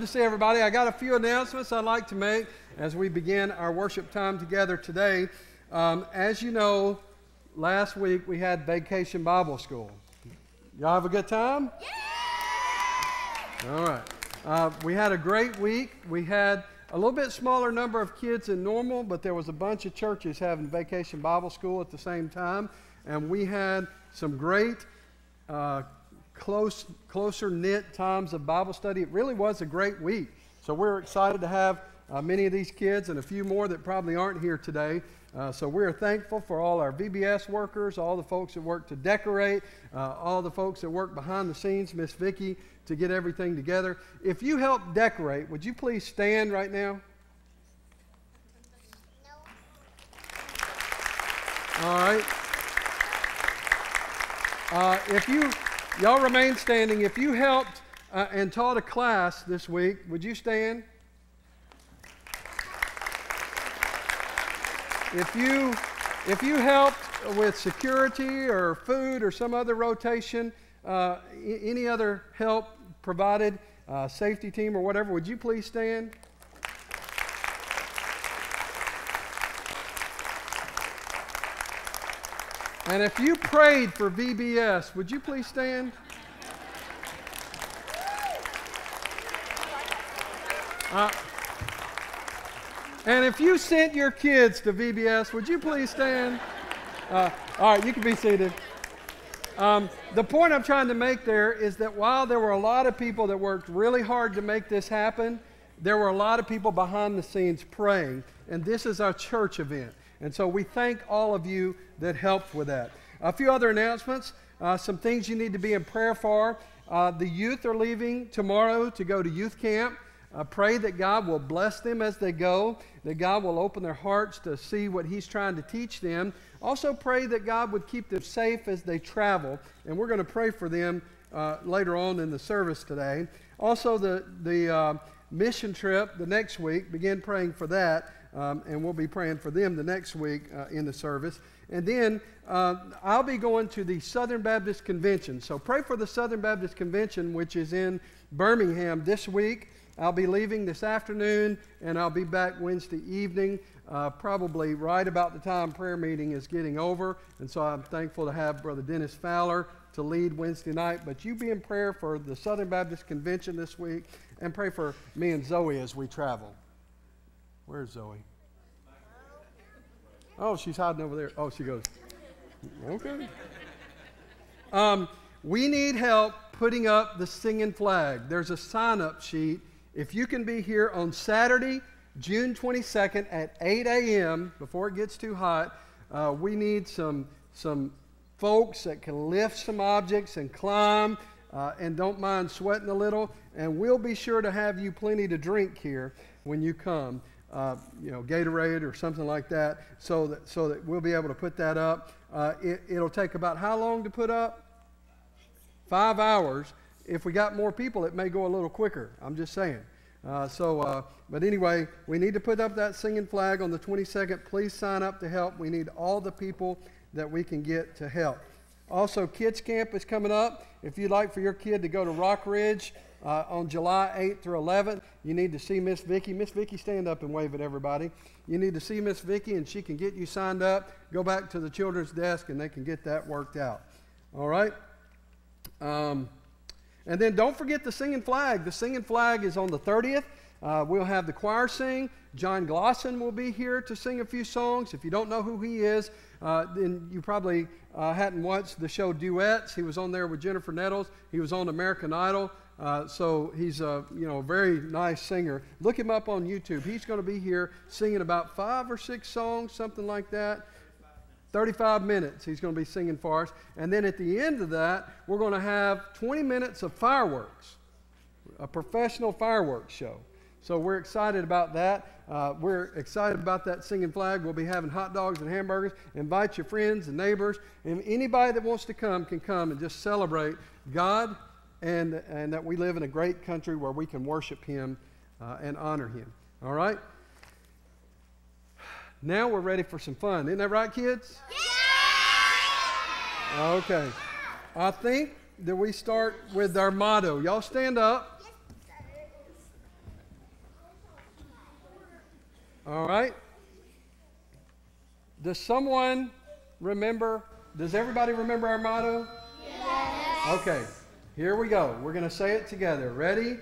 good to see everybody. I got a few announcements I'd like to make as we begin our worship time together today. Um, as you know, last week we had Vacation Bible School. Y'all have a good time? Yeah! All right. Uh, we had a great week. We had a little bit smaller number of kids than normal, but there was a bunch of churches having Vacation Bible School at the same time. And we had some great uh, close, closer knit times of Bible study. It really was a great week. So we're excited to have uh, many of these kids and a few more that probably aren't here today. Uh, so we're thankful for all our VBS workers, all the folks that work to decorate, uh, all the folks that work behind the scenes, Miss Vicki, to get everything together. If you help decorate, would you please stand right now? No. All right. Uh, if you Y'all remain standing. If you helped uh, and taught a class this week, would you stand? If you, if you helped with security or food or some other rotation, uh, any other help provided, uh, safety team or whatever, would you please stand? And if you prayed for VBS, would you please stand? Uh, and if you sent your kids to VBS, would you please stand? Uh, all right, you can be seated. Um, the point I'm trying to make there is that while there were a lot of people that worked really hard to make this happen, there were a lot of people behind the scenes praying. And this is our church event. And so we thank all of you that helped with that. A few other announcements, uh, some things you need to be in prayer for. Uh, the youth are leaving tomorrow to go to youth camp. Uh, pray that God will bless them as they go, that God will open their hearts to see what He's trying to teach them. Also, pray that God would keep them safe as they travel. And we're going to pray for them uh, later on in the service today. Also, the, the uh, mission trip the next week, begin praying for that. Um, and we'll be praying for them the next week uh, in the service. And then uh, I'll be going to the Southern Baptist Convention. So pray for the Southern Baptist Convention, which is in Birmingham this week. I'll be leaving this afternoon, and I'll be back Wednesday evening, uh, probably right about the time prayer meeting is getting over. And so I'm thankful to have Brother Dennis Fowler to lead Wednesday night. But you be in prayer for the Southern Baptist Convention this week, and pray for me and Zoe as we travel. Where's Zoe? Oh, she's hiding over there. Oh, she goes, okay. Um, we need help putting up the singing flag. There's a sign up sheet. If you can be here on Saturday, June 22nd at 8 a.m., before it gets too hot, uh, we need some, some folks that can lift some objects and climb uh, and don't mind sweating a little. And we'll be sure to have you plenty to drink here when you come uh, you know, Gatorade or something like that, so that, so that we'll be able to put that up. Uh, it, it'll take about how long to put up? Five hours. If we got more people, it may go a little quicker. I'm just saying. Uh, so, uh, but anyway, we need to put up that singing flag on the 22nd. Please sign up to help. We need all the people that we can get to help. Also, Kids Camp is coming up. If you'd like for your kid to go to Rock Ridge, uh, on July 8th through 11th. You need to see Miss Vicki. Miss Vicki, stand up and wave at everybody. You need to see Miss Vicki, and she can get you signed up. Go back to the children's desk, and they can get that worked out. All right? Um, and then don't forget the singing flag. The singing flag is on the 30th. Uh, we'll have the choir sing. John Glosson will be here to sing a few songs. If you don't know who he is, uh, then you probably uh, hadn't watched the show Duets. He was on there with Jennifer Nettles. He was on American Idol. Uh, so he's a you know very nice singer. Look him up on YouTube. He's going to be here singing about five or six songs, something like that. 35 minutes he's going to be singing for us. And then at the end of that, we're going to have 20 minutes of fireworks, a professional fireworks show. So we're excited about that. Uh, we're excited about that singing flag. We'll be having hot dogs and hamburgers. Invite your friends and neighbors. And anybody that wants to come can come and just celebrate God and, and that we live in a great country where we can worship Him uh, and honor Him. All right? Now we're ready for some fun. Isn't that right, kids? Yeah! Okay. I think that we start with our motto. Y'all stand up. All right. Does someone remember? Does everybody remember our motto? Yes. Okay. Here we go. We're going to say it together. Ready?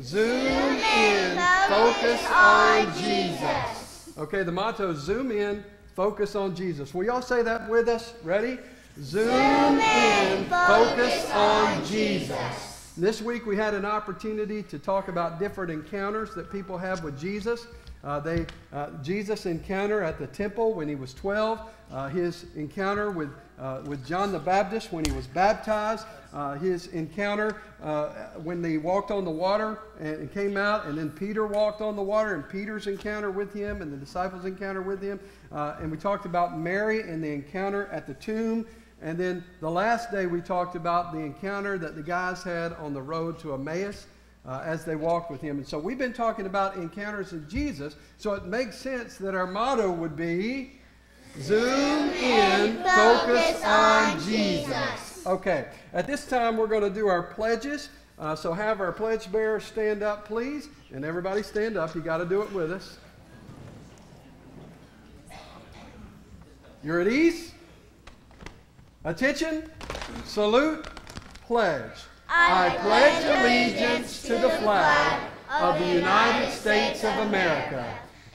Zoom in, focus on Jesus. Okay, the motto is zoom in, focus on Jesus. Will y'all say that with us? Ready? Zoom in, focus on Jesus. This week we had an opportunity to talk about different encounters that people have with Jesus. Uh, they, uh, Jesus' encounter at the temple when he was 12, uh, his encounter with, uh, with John the Baptist when he was baptized, uh, his encounter uh, when they walked on the water and came out, and then Peter walked on the water, and Peter's encounter with him, and the disciples' encounter with him. and we talked about Mary and the encounter at the tomb. And then the last day we talked about the encounter that the guys had on the road to Emmaus uh, as they walked with him. And so we've been talking about encounters of Jesus. So it makes sense that our motto would be Zoom in, focus on Jesus. Okay, at this time we're going to do our pledges. Uh, so have our pledge bearers stand up, please. And everybody stand up. You got to do it with us. You're at ease? Attention, salute, pledge. I pledge allegiance to the flag of the United States of America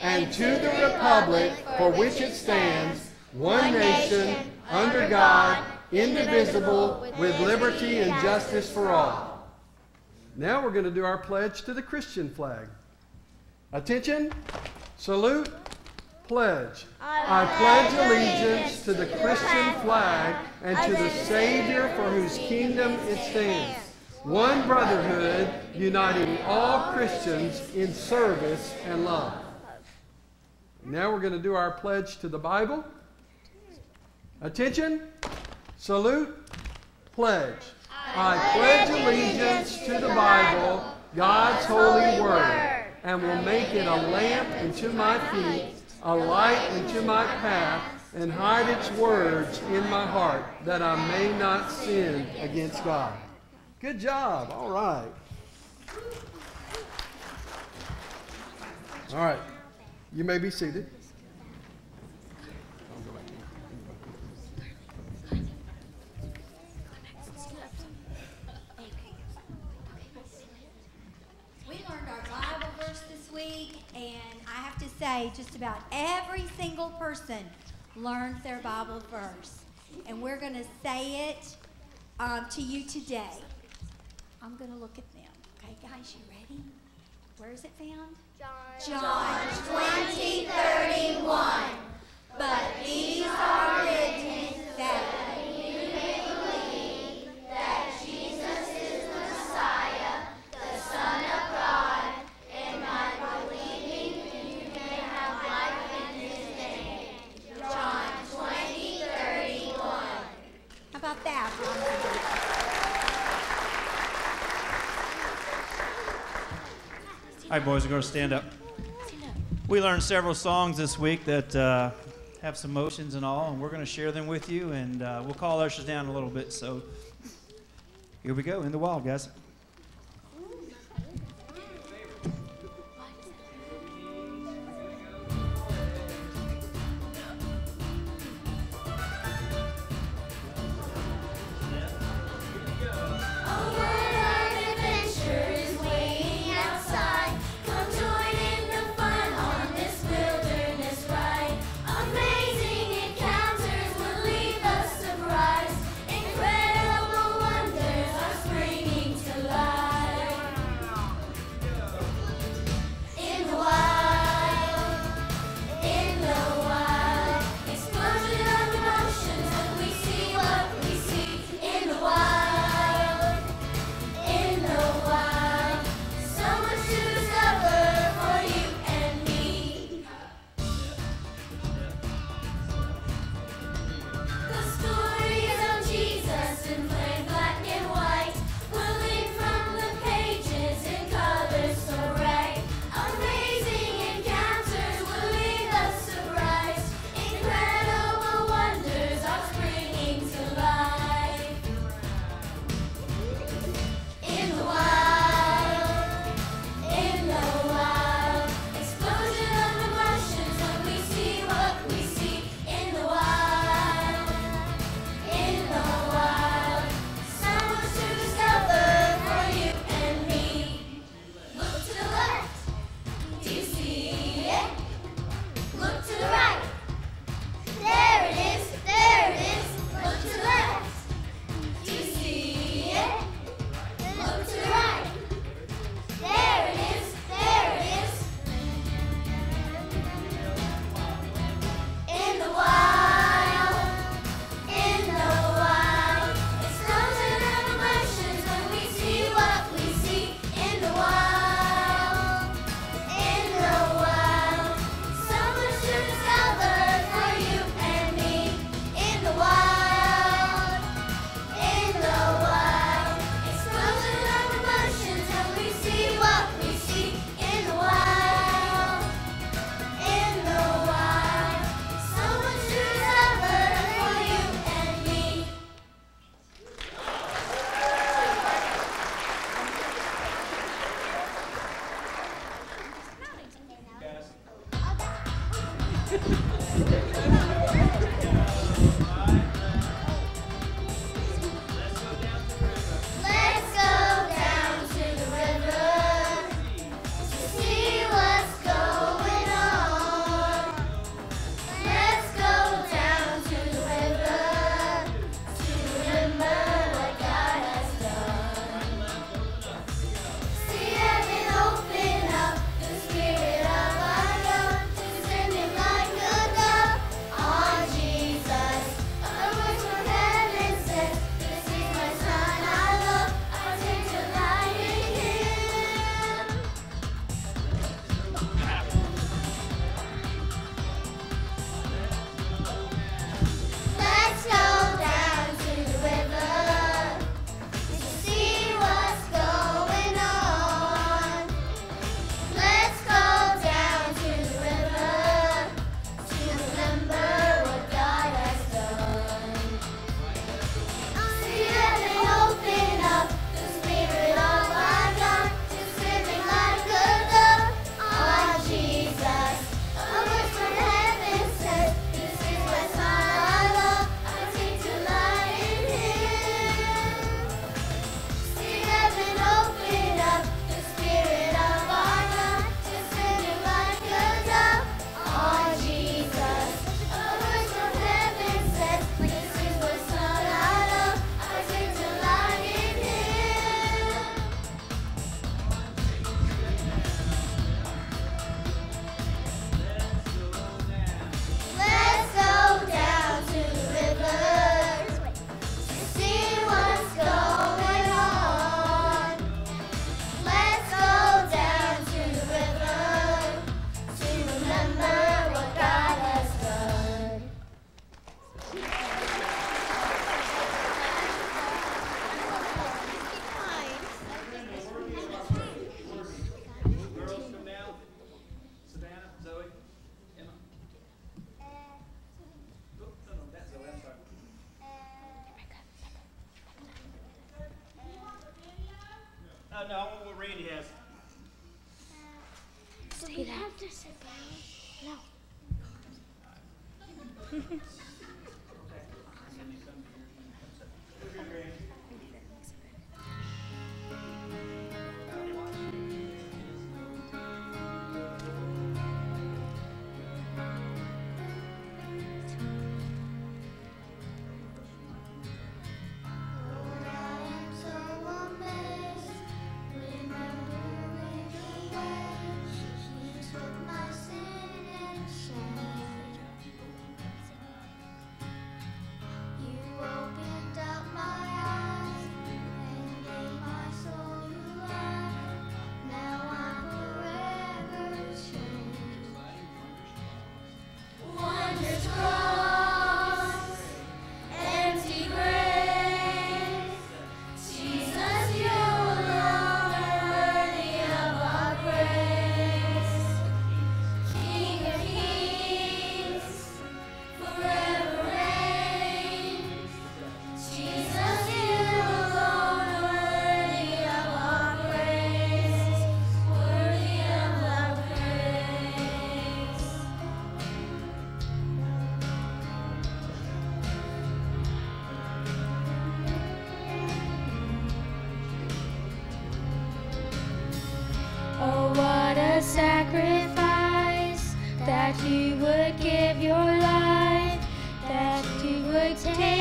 and to the republic for which it stands, one nation, under God, indivisible, with liberty and justice for all. Now we're going to do our pledge to the Christian flag. Attention, salute, pledge. I pledge allegiance to the Christian flag and to the Savior for whose kingdom it stands one brotherhood uniting all Christians in service and love. Now we're going to do our pledge to the Bible. Attention, salute, pledge. I pledge allegiance to the Bible, God's holy word, and will make it a lamp unto my feet, a light unto my path, and hide its words in my heart, that I may not sin against God. Good job. All right. All right. You may be seated. We learned our Bible verse this week, and I have to say, just about every single person learned their Bible verse. And we're going to say it um, to you today. I'm going to look at them. Okay, guys, you ready? Where is it found? John. John 20, 31. But these are written that Right, boys, going to stand up. We learned several songs this week that uh, have some motions and all, and we're going to share them with you, and uh, we'll call ushers down a little bit. So here we go, in the wild, guys.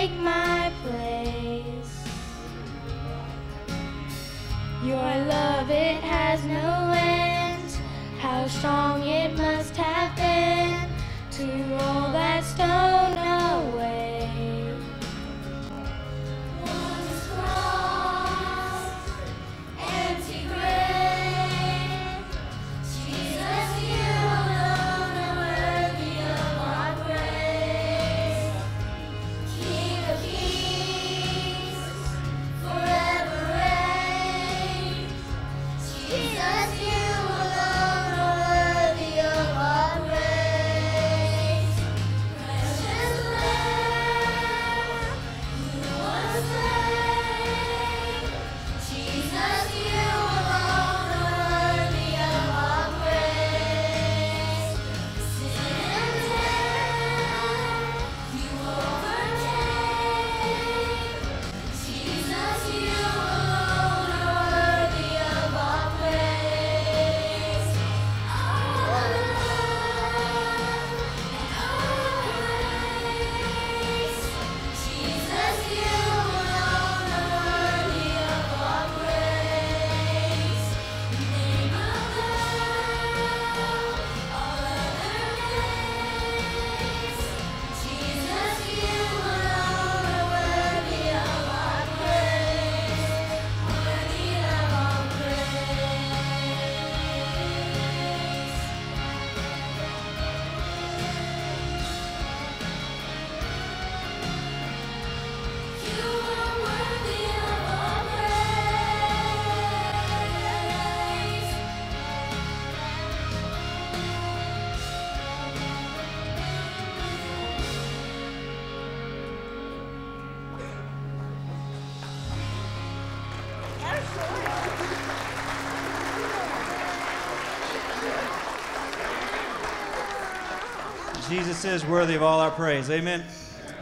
take my place. Your love, it has no end. How strong it must have been to roll that stone. Is worthy of all our praise. Amen.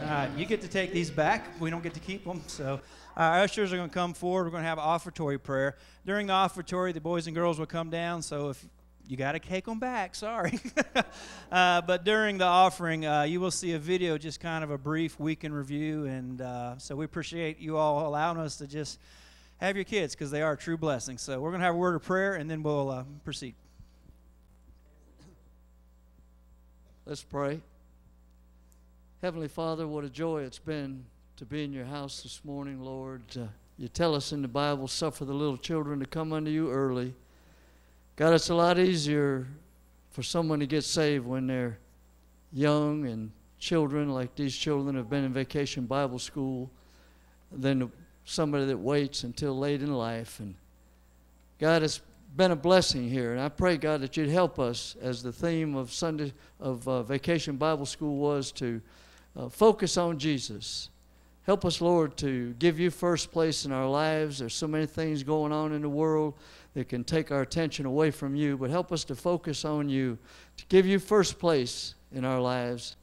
Uh, you get to take these back. We don't get to keep them. So our ushers are going to come forward. We're going to have offertory prayer. During the offertory, the boys and girls will come down. So if you got to take them back, sorry. uh, but during the offering, uh, you will see a video, just kind of a brief week in review. And uh, so we appreciate you all allowing us to just have your kids because they are a true blessing. So we're going to have a word of prayer and then we'll uh, proceed. Let's pray. Heavenly Father, what a joy it's been to be in your house this morning, Lord. Uh, you tell us in the Bible, suffer the little children to come unto you early. God, it's a lot easier for someone to get saved when they're young and children, like these children have been in vacation Bible school, than somebody that waits until late in life. And God, it's been a blessing here, and I pray, God, that you'd help us as the theme of Sunday of uh, Vacation Bible School was to uh, focus on Jesus. Help us, Lord, to give you first place in our lives. There's so many things going on in the world that can take our attention away from you, but help us to focus on you, to give you first place in our lives,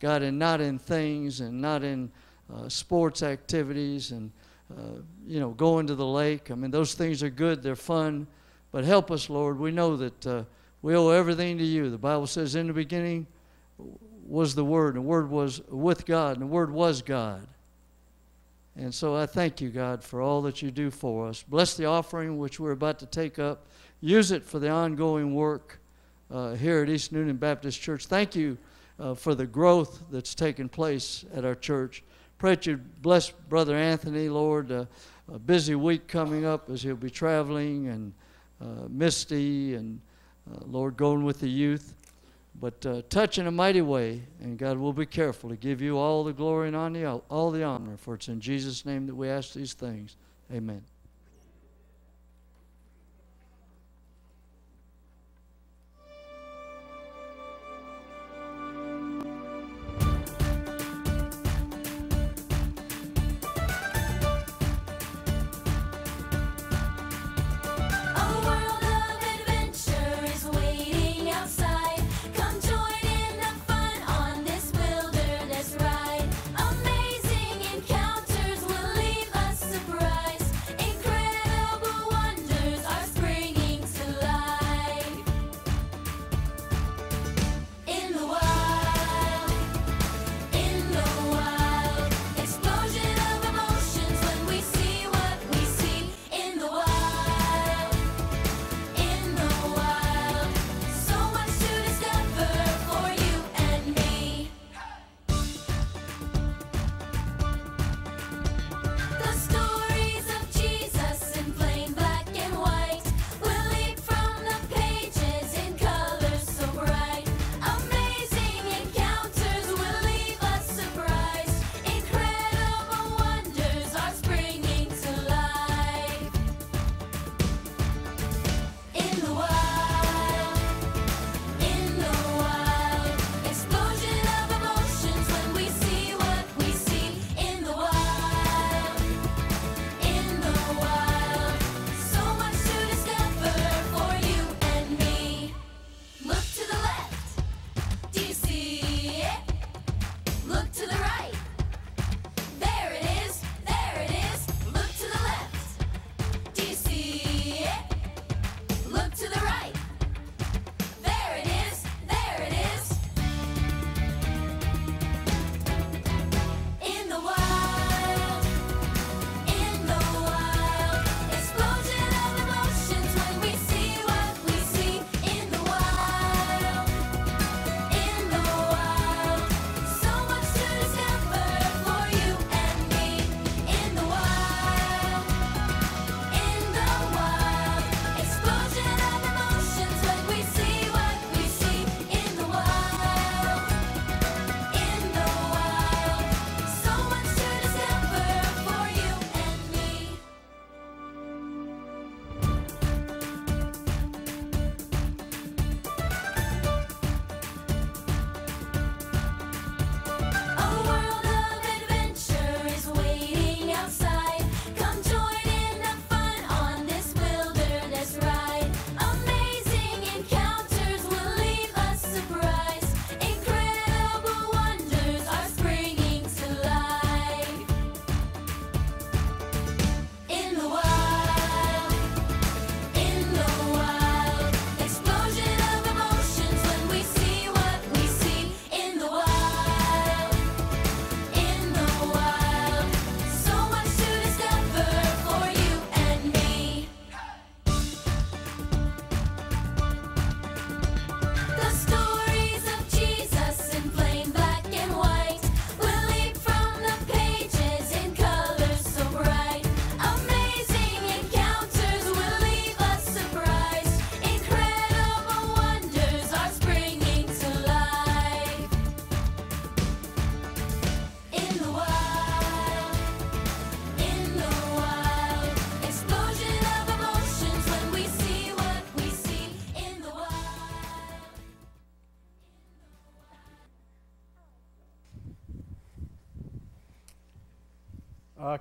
God, and not in things and not in uh, sports activities and, uh, you know, going to the lake. I mean, those things are good, they're fun, but help us, Lord. We know that uh, we owe everything to you. The Bible says, in the beginning, was the Word, and the Word was with God, and the Word was God. And so I thank you, God, for all that you do for us. Bless the offering which we're about to take up. Use it for the ongoing work uh, here at East Newnan Baptist Church. Thank you uh, for the growth that's taken place at our church. Pray that you bless Brother Anthony, Lord. Uh, a busy week coming up as he'll be traveling, and uh, Misty, and uh, Lord, going with the youth but uh, touch in a mighty way. And God will be careful to give you all the glory and all the honor. For it's in Jesus' name that we ask these things. Amen.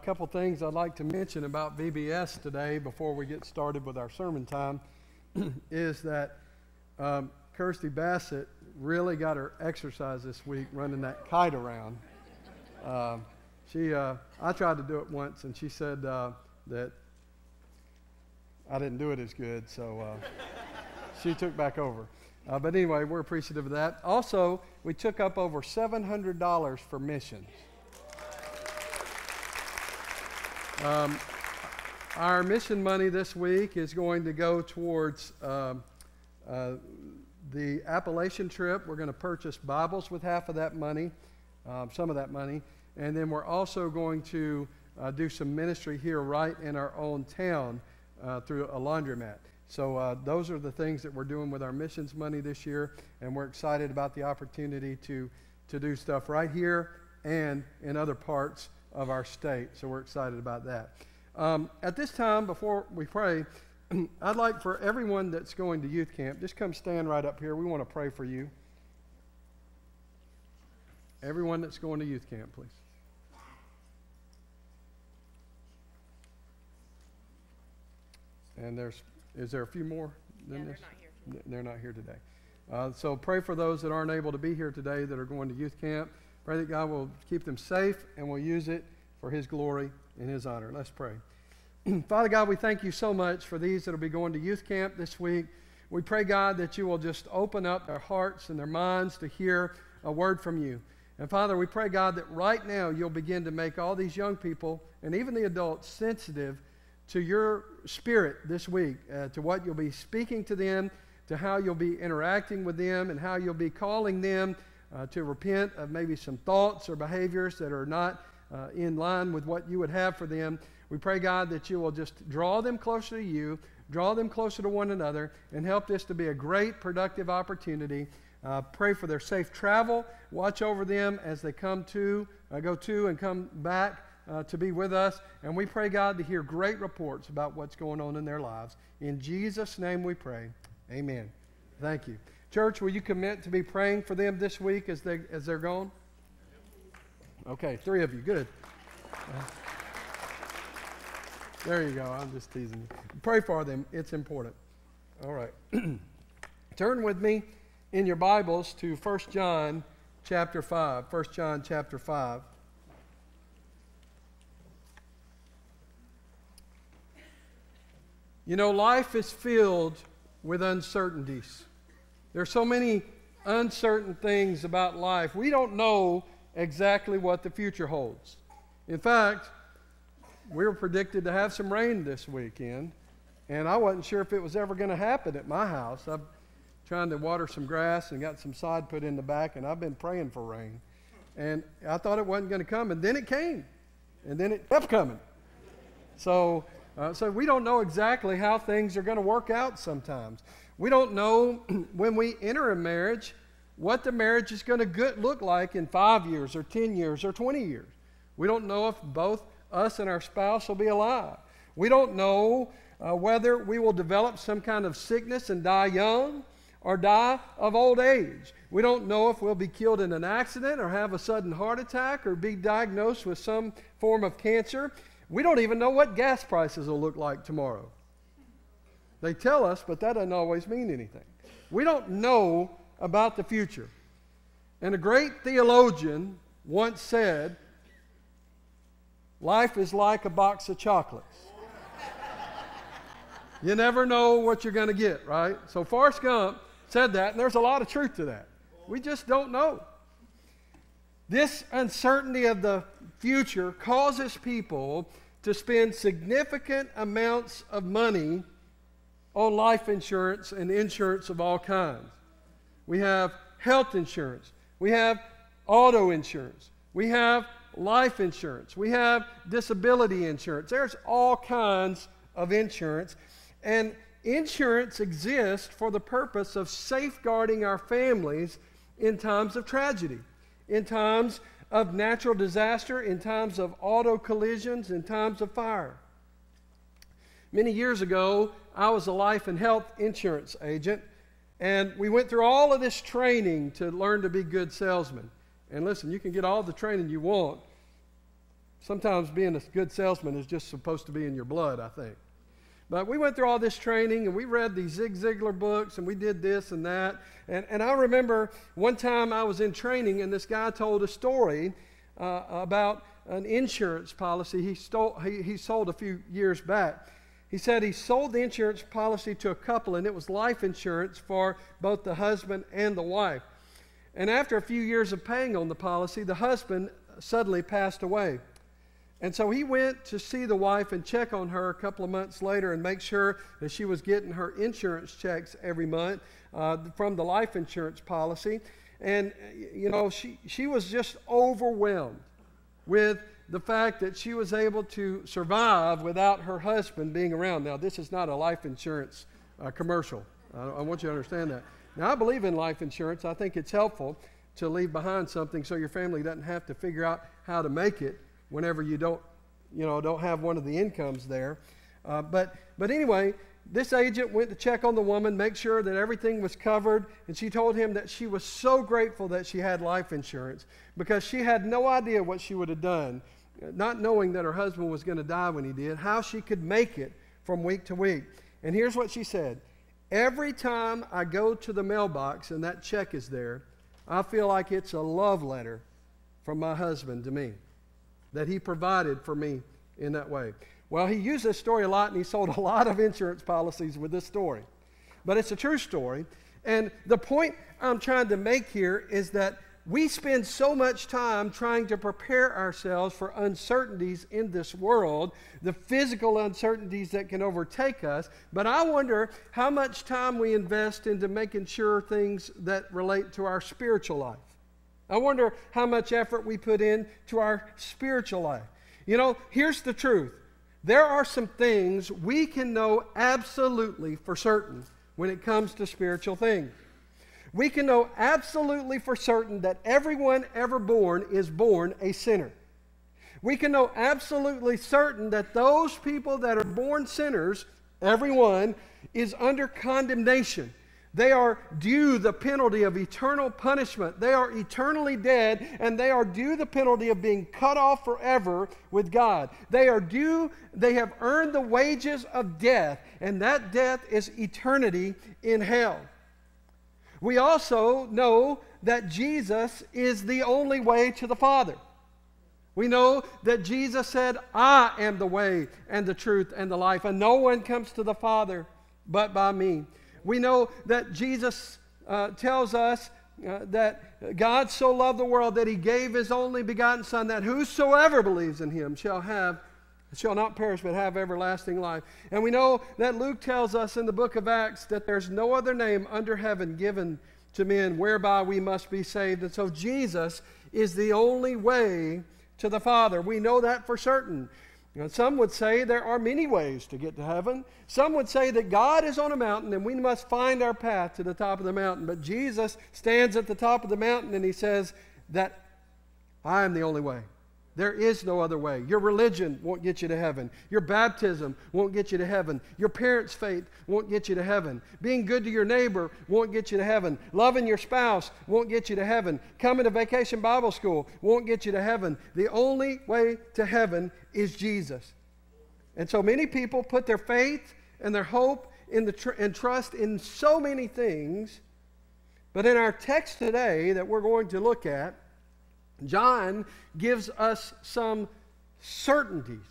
Couple things I'd like to mention about VBS today before we get started with our sermon time is that um, Kirsty Bassett really got her exercise this week running that kite around. Uh, she, uh, I tried to do it once, and she said uh, that I didn't do it as good, so uh, she took back over. Uh, but anyway, we're appreciative of that. Also, we took up over $700 for missions. Um, our mission money this week is going to go towards um, uh, the Appalachian trip. We're going to purchase Bibles with half of that money, um, some of that money. And then we're also going to uh, do some ministry here right in our own town uh, through a laundromat. So uh, those are the things that we're doing with our missions money this year, and we're excited about the opportunity to, to do stuff right here and in other parts of our state. So we're excited about that. Um, at this time, before we pray, I'd like for everyone that's going to youth camp, just come stand right up here. We want to pray for you. Everyone that's going to youth camp, please. And there's, is there a few more than Yeah, they're this? not here today. They're not here today. Uh, so pray for those that aren't able to be here today that are going to youth camp. Pray that God will keep them safe and will use it for His glory and His honor. Let's pray. Father God, we thank you so much for these that will be going to youth camp this week. We pray, God, that you will just open up their hearts and their minds to hear a word from you. And Father, we pray, God, that right now you'll begin to make all these young people and even the adults sensitive to your spirit this week, uh, to what you'll be speaking to them, to how you'll be interacting with them, and how you'll be calling them uh, to repent of maybe some thoughts or behaviors that are not uh, in line with what you would have for them. We pray, God, that you will just draw them closer to you, draw them closer to one another, and help this to be a great, productive opportunity. Uh, pray for their safe travel. Watch over them as they come to, uh, go to, and come back uh, to be with us. And we pray, God, to hear great reports about what's going on in their lives. In Jesus' name we pray. Amen. Thank you. Church, will you commit to be praying for them this week as, they, as they're gone? Okay, three of you. Good. There you go. I'm just teasing you. Pray for them. It's important. All right. Turn with me in your Bibles to 1 John chapter 5. 1 John chapter 5. You know, life is filled with uncertainties. There's so many uncertain things about life. We don't know exactly what the future holds. In fact, we were predicted to have some rain this weekend, and I wasn't sure if it was ever going to happen at my house. I'm trying to water some grass and got some sod put in the back, and I've been praying for rain. And I thought it wasn't going to come, and then it came, and then it kept coming. So, uh, so we don't know exactly how things are going to work out sometimes. We don't know when we enter a marriage what the marriage is going to look like in five years or 10 years or 20 years. We don't know if both us and our spouse will be alive. We don't know uh, whether we will develop some kind of sickness and die young or die of old age. We don't know if we'll be killed in an accident or have a sudden heart attack or be diagnosed with some form of cancer. We don't even know what gas prices will look like tomorrow. They tell us, but that doesn't always mean anything. We don't know about the future. And a great theologian once said, Life is like a box of chocolates. you never know what you're going to get, right? So Forrest Gump said that, and there's a lot of truth to that. We just don't know. This uncertainty of the future causes people to spend significant amounts of money on life insurance and insurance of all kinds. We have health insurance. We have auto insurance. We have life insurance. We have disability insurance. There's all kinds of insurance. And insurance exists for the purpose of safeguarding our families in times of tragedy, in times of natural disaster, in times of auto collisions, in times of fire. Many years ago, I was a life and health insurance agent, and we went through all of this training to learn to be good salesmen. And listen, you can get all the training you want, Sometimes being a good salesman is just supposed to be in your blood, I think. But we went through all this training and we read these Zig Ziglar books and we did this and that. And, and I remember one time I was in training and this guy told a story uh, about an insurance policy he, stole, he, he sold a few years back. He said he sold the insurance policy to a couple and it was life insurance for both the husband and the wife. And after a few years of paying on the policy, the husband suddenly passed away. And so he went to see the wife and check on her a couple of months later and make sure that she was getting her insurance checks every month uh, from the life insurance policy. And, you know, she, she was just overwhelmed with the fact that she was able to survive without her husband being around. Now, this is not a life insurance uh, commercial. I, I want you to understand that. Now, I believe in life insurance. I think it's helpful to leave behind something so your family doesn't have to figure out how to make it whenever you don't, you know, don't have one of the incomes there. Uh, but, but anyway, this agent went to check on the woman, make sure that everything was covered, and she told him that she was so grateful that she had life insurance because she had no idea what she would have done, not knowing that her husband was going to die when he did, how she could make it from week to week. And here's what she said Every time I go to the mailbox and that check is there, I feel like it's a love letter from my husband to me that he provided for me in that way. Well, he used this story a lot and he sold a lot of insurance policies with this story. But it's a true story. And the point I'm trying to make here is that we spend so much time trying to prepare ourselves for uncertainties in this world, the physical uncertainties that can overtake us. But I wonder how much time we invest into making sure things that relate to our spiritual life. I wonder how much effort we put in to our spiritual life. You know, here's the truth. There are some things we can know absolutely for certain when it comes to spiritual things. We can know absolutely for certain that everyone ever born is born a sinner. We can know absolutely certain that those people that are born sinners, everyone, is under condemnation. They are due the penalty of eternal punishment. They are eternally dead, and they are due the penalty of being cut off forever with God. They are due, they have earned the wages of death, and that death is eternity in hell. We also know that Jesus is the only way to the Father. We know that Jesus said, I am the way and the truth and the life, and no one comes to the Father but by me. We know that Jesus uh, tells us uh, that God so loved the world that he gave his only begotten Son, that whosoever believes in him shall have shall not perish but have everlasting life. And we know that Luke tells us in the book of Acts that there's no other name under heaven given to men whereby we must be saved. And so Jesus is the only way to the Father. We know that for certain. Now, some would say there are many ways to get to heaven. Some would say that God is on a mountain and we must find our path to the top of the mountain. But Jesus stands at the top of the mountain and he says that I am the only way. There is no other way. Your religion won't get you to heaven. Your baptism won't get you to heaven. Your parents' faith won't get you to heaven. Being good to your neighbor won't get you to heaven. Loving your spouse won't get you to heaven. Coming to vacation Bible school won't get you to heaven. The only way to heaven is Jesus. And so many people put their faith and their hope in the tr- and trust in so many things. But in our text today that we're going to look at, John gives us some certainties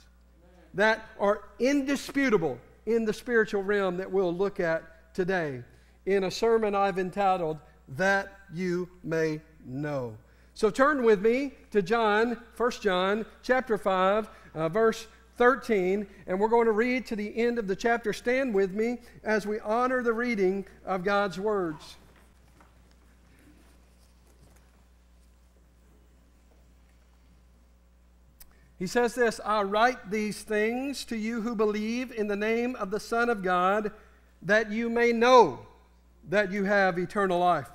that are indisputable in the spiritual realm that we'll look at today in a sermon I've entitled, That You May Know. So turn with me to John, 1 John chapter 5, uh, verse 13, and we're going to read to the end of the chapter. Stand with me as we honor the reading of God's words. He says this I write these things to you who believe in the name of the Son of God, that you may know that you have eternal life.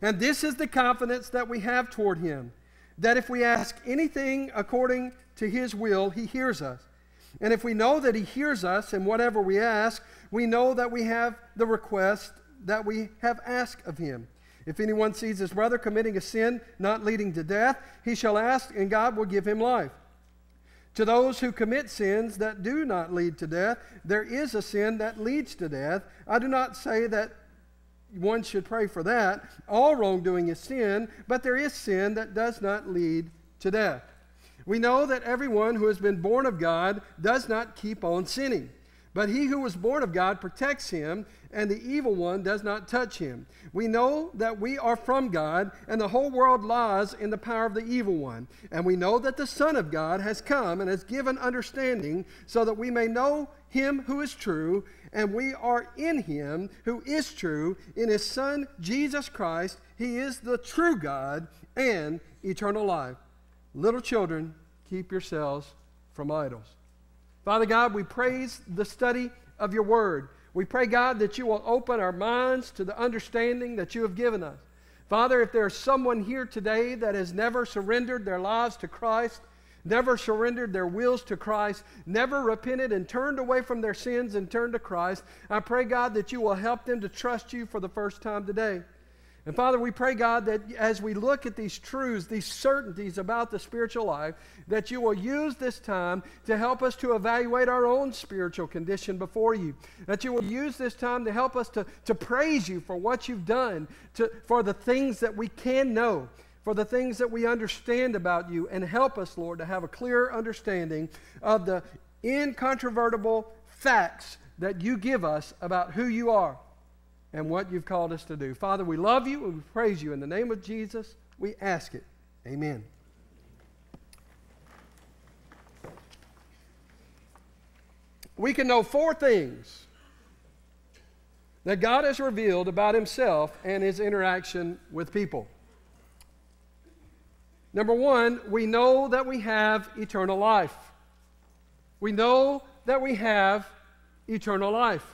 And this is the confidence that we have toward Him, that if we ask anything according to His will, He hears us. And if we know that He hears us in whatever we ask, we know that we have the request that we have asked of Him. If anyone sees his brother committing a sin not leading to death, he shall ask, and God will give him life. To those who commit sins that do not lead to death, there is a sin that leads to death. I do not say that one should pray for that. All wrongdoing is sin, but there is sin that does not lead to death. We know that everyone who has been born of God does not keep on sinning. But he who was born of God protects him, and the evil one does not touch him. We know that we are from God, and the whole world lies in the power of the evil one. And we know that the Son of God has come and has given understanding, so that we may know him who is true, and we are in him who is true, in his Son, Jesus Christ. He is the true God and eternal life. Little children, keep yourselves from idols. Father God, we praise the study of your word. We pray, God, that you will open our minds to the understanding that you have given us. Father, if there's someone here today that has never surrendered their lives to Christ, never surrendered their wills to Christ, never repented and turned away from their sins and turned to Christ, I pray, God, that you will help them to trust you for the first time today. And Father, we pray, God, that as we look at these truths, these certainties about the spiritual life, that you will use this time to help us to evaluate our own spiritual condition before you. That you will use this time to help us to, to praise you for what you've done, to, for the things that we can know, for the things that we understand about you, and help us, Lord, to have a clear understanding of the incontrovertible facts that you give us about who you are and what you've called us to do. Father, we love you and we praise you. In the name of Jesus, we ask it. Amen. We can know four things that God has revealed about himself and his interaction with people. Number one, we know that we have eternal life. We know that we have eternal life.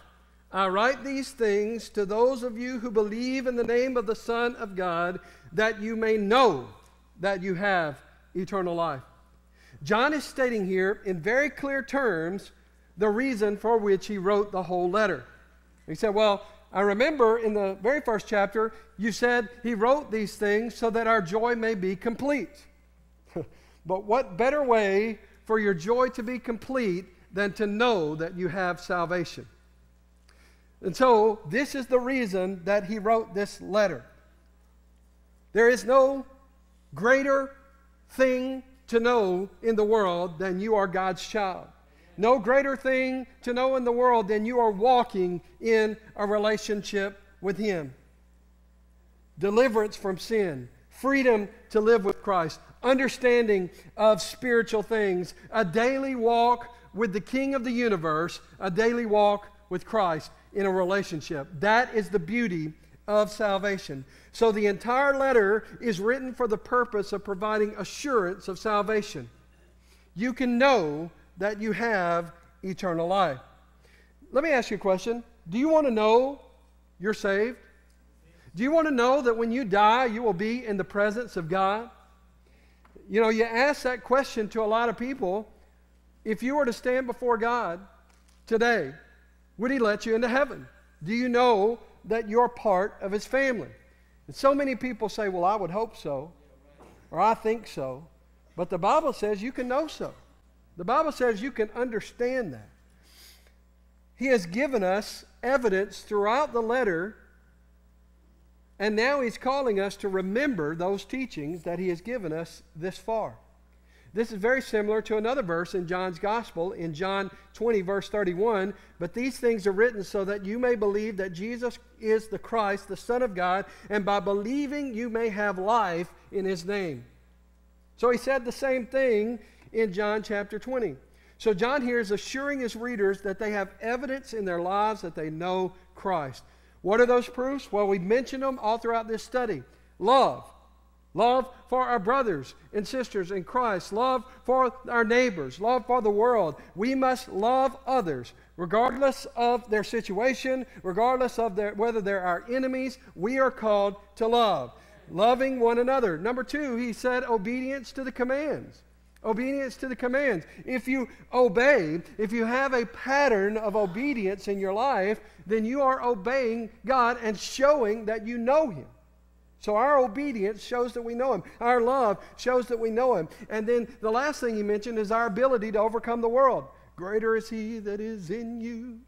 I write these things to those of you who believe in the name of the Son of God, that you may know that you have eternal life. John is stating here in very clear terms the reason for which he wrote the whole letter. He said, Well, I remember in the very first chapter, you said he wrote these things so that our joy may be complete. but what better way for your joy to be complete than to know that you have salvation? And so, this is the reason that he wrote this letter. There is no greater thing to know in the world than you are God's child. No greater thing to know in the world than you are walking in a relationship with Him. Deliverance from sin, freedom to live with Christ, understanding of spiritual things, a daily walk with the King of the universe, a daily walk with Christ in a relationship. That is the beauty of salvation. So the entire letter is written for the purpose of providing assurance of salvation. You can know that you have eternal life. Let me ask you a question. Do you want to know you're saved? Do you want to know that when you die, you will be in the presence of God? You know, you ask that question to a lot of people. If you were to stand before God today, would he let you into heaven? Do you know that you're part of his family? And so many people say, Well, I would hope so, or I think so. But the Bible says you can know so. The Bible says you can understand that. He has given us evidence throughout the letter, and now he's calling us to remember those teachings that he has given us this far. This is very similar to another verse in John's Gospel, in John 20, verse 31. But these things are written so that you may believe that Jesus is the Christ, the Son of God, and by believing you may have life in his name. So he said the same thing in John chapter 20. So John here is assuring his readers that they have evidence in their lives that they know Christ. What are those proofs? Well, we've mentioned them all throughout this study love love for our brothers and sisters in Christ, love for our neighbors, love for the world. We must love others, regardless of their situation, regardless of their, whether they're our enemies. We are called to love, loving one another. Number two, he said obedience to the commands. Obedience to the commands. If you obey, if you have a pattern of obedience in your life, then you are obeying God and showing that you know Him. So our obedience shows that we know Him. Our love shows that we know Him. And then the last thing He mentioned is our ability to overcome the world. Greater is He that is in you.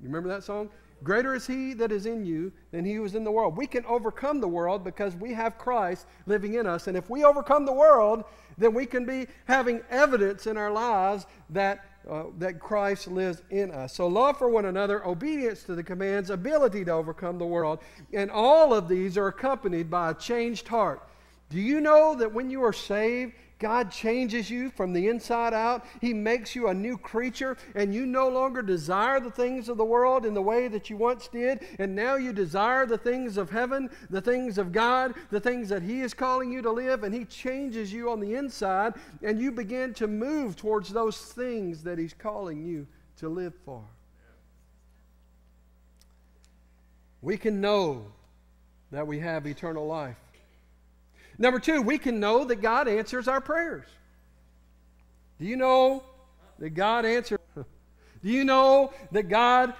You remember that song? Greater is He that is in you than He who is in the world. We can overcome the world because we have Christ living in us. And if we overcome the world, then we can be having evidence in our lives that uh, that Christ lives in us. So, love for one another, obedience to the commands, ability to overcome the world, and all of these are accompanied by a changed heart. Do you know that when you are saved, God changes you from the inside out. He makes you a new creature, and you no longer desire the things of the world in the way that you once did. And now you desire the things of heaven, the things of God, the things that He is calling you to live. And He changes you on the inside, and you begin to move towards those things that He's calling you to live for. We can know that we have eternal life Number two, we can know that God answers our prayers. Do you know that God answers? Do you know that God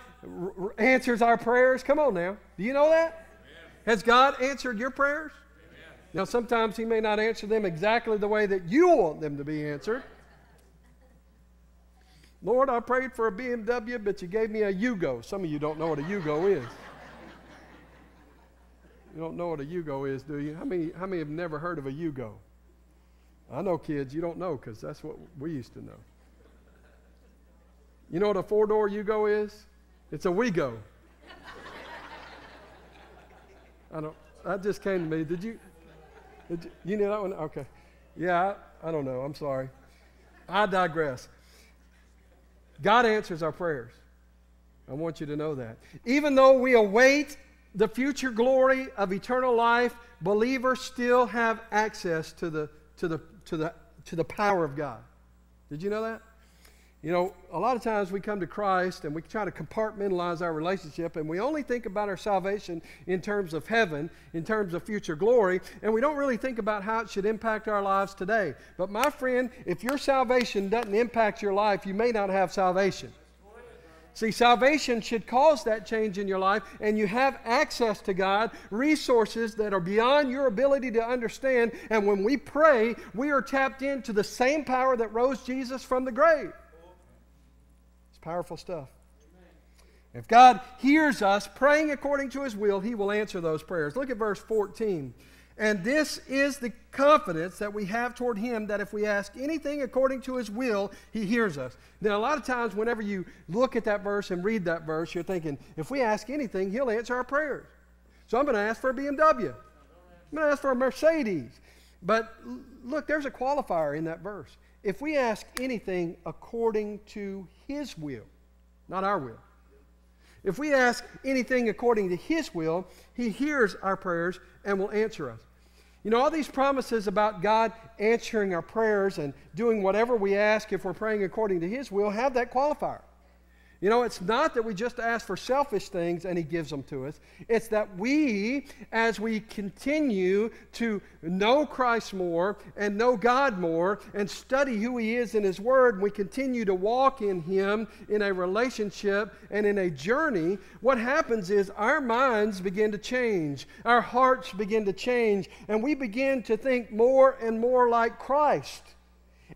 answers our prayers? Come on now. Do you know that? Amen. Has God answered your prayers? Amen. Now, sometimes He may not answer them exactly the way that you want them to be answered. Lord, I prayed for a BMW, but you gave me a Yugo. Some of you don't know what a Yugo is. You don't know what a Yugo is, do you? How many, how many have never heard of a Yugo? I know kids, you don't know because that's what we used to know. You know what a four door Yugo is? It's a WeGo. I don't, that just came to me. Did you, did you, you know that one? Okay. Yeah, I, I don't know. I'm sorry. I digress. God answers our prayers. I want you to know that. Even though we await the future glory of eternal life, believers still have access to the, to the, to the, to the power of God. Did you know that? You know, a lot of times we come to Christ and we try to compartmentalize our relationship and we only think about our salvation in terms of heaven, in terms of future glory, and we don't really think about how it should impact our lives today. But my friend, if your salvation doesn't impact your life, you may not have salvation. See, salvation should cause that change in your life, and you have access to God, resources that are beyond your ability to understand. And when we pray, we are tapped into the same power that rose Jesus from the grave. It's powerful stuff. If God hears us praying according to his will, he will answer those prayers. Look at verse 14. And this is the confidence that we have toward Him that if we ask anything according to His will, He hears us. Now, a lot of times, whenever you look at that verse and read that verse, you're thinking, if we ask anything, He'll answer our prayers. So I'm going to ask for a BMW. I'm going to ask for a Mercedes. But look, there's a qualifier in that verse. If we ask anything according to His will, not our will, if we ask anything according to His will, He hears our prayers and will answer us. You know, all these promises about God answering our prayers and doing whatever we ask if we're praying according to His will have that qualifier. You know, it's not that we just ask for selfish things and He gives them to us. It's that we, as we continue to know Christ more and know God more and study who He is in His Word, we continue to walk in Him in a relationship and in a journey, what happens is our minds begin to change, our hearts begin to change, and we begin to think more and more like Christ.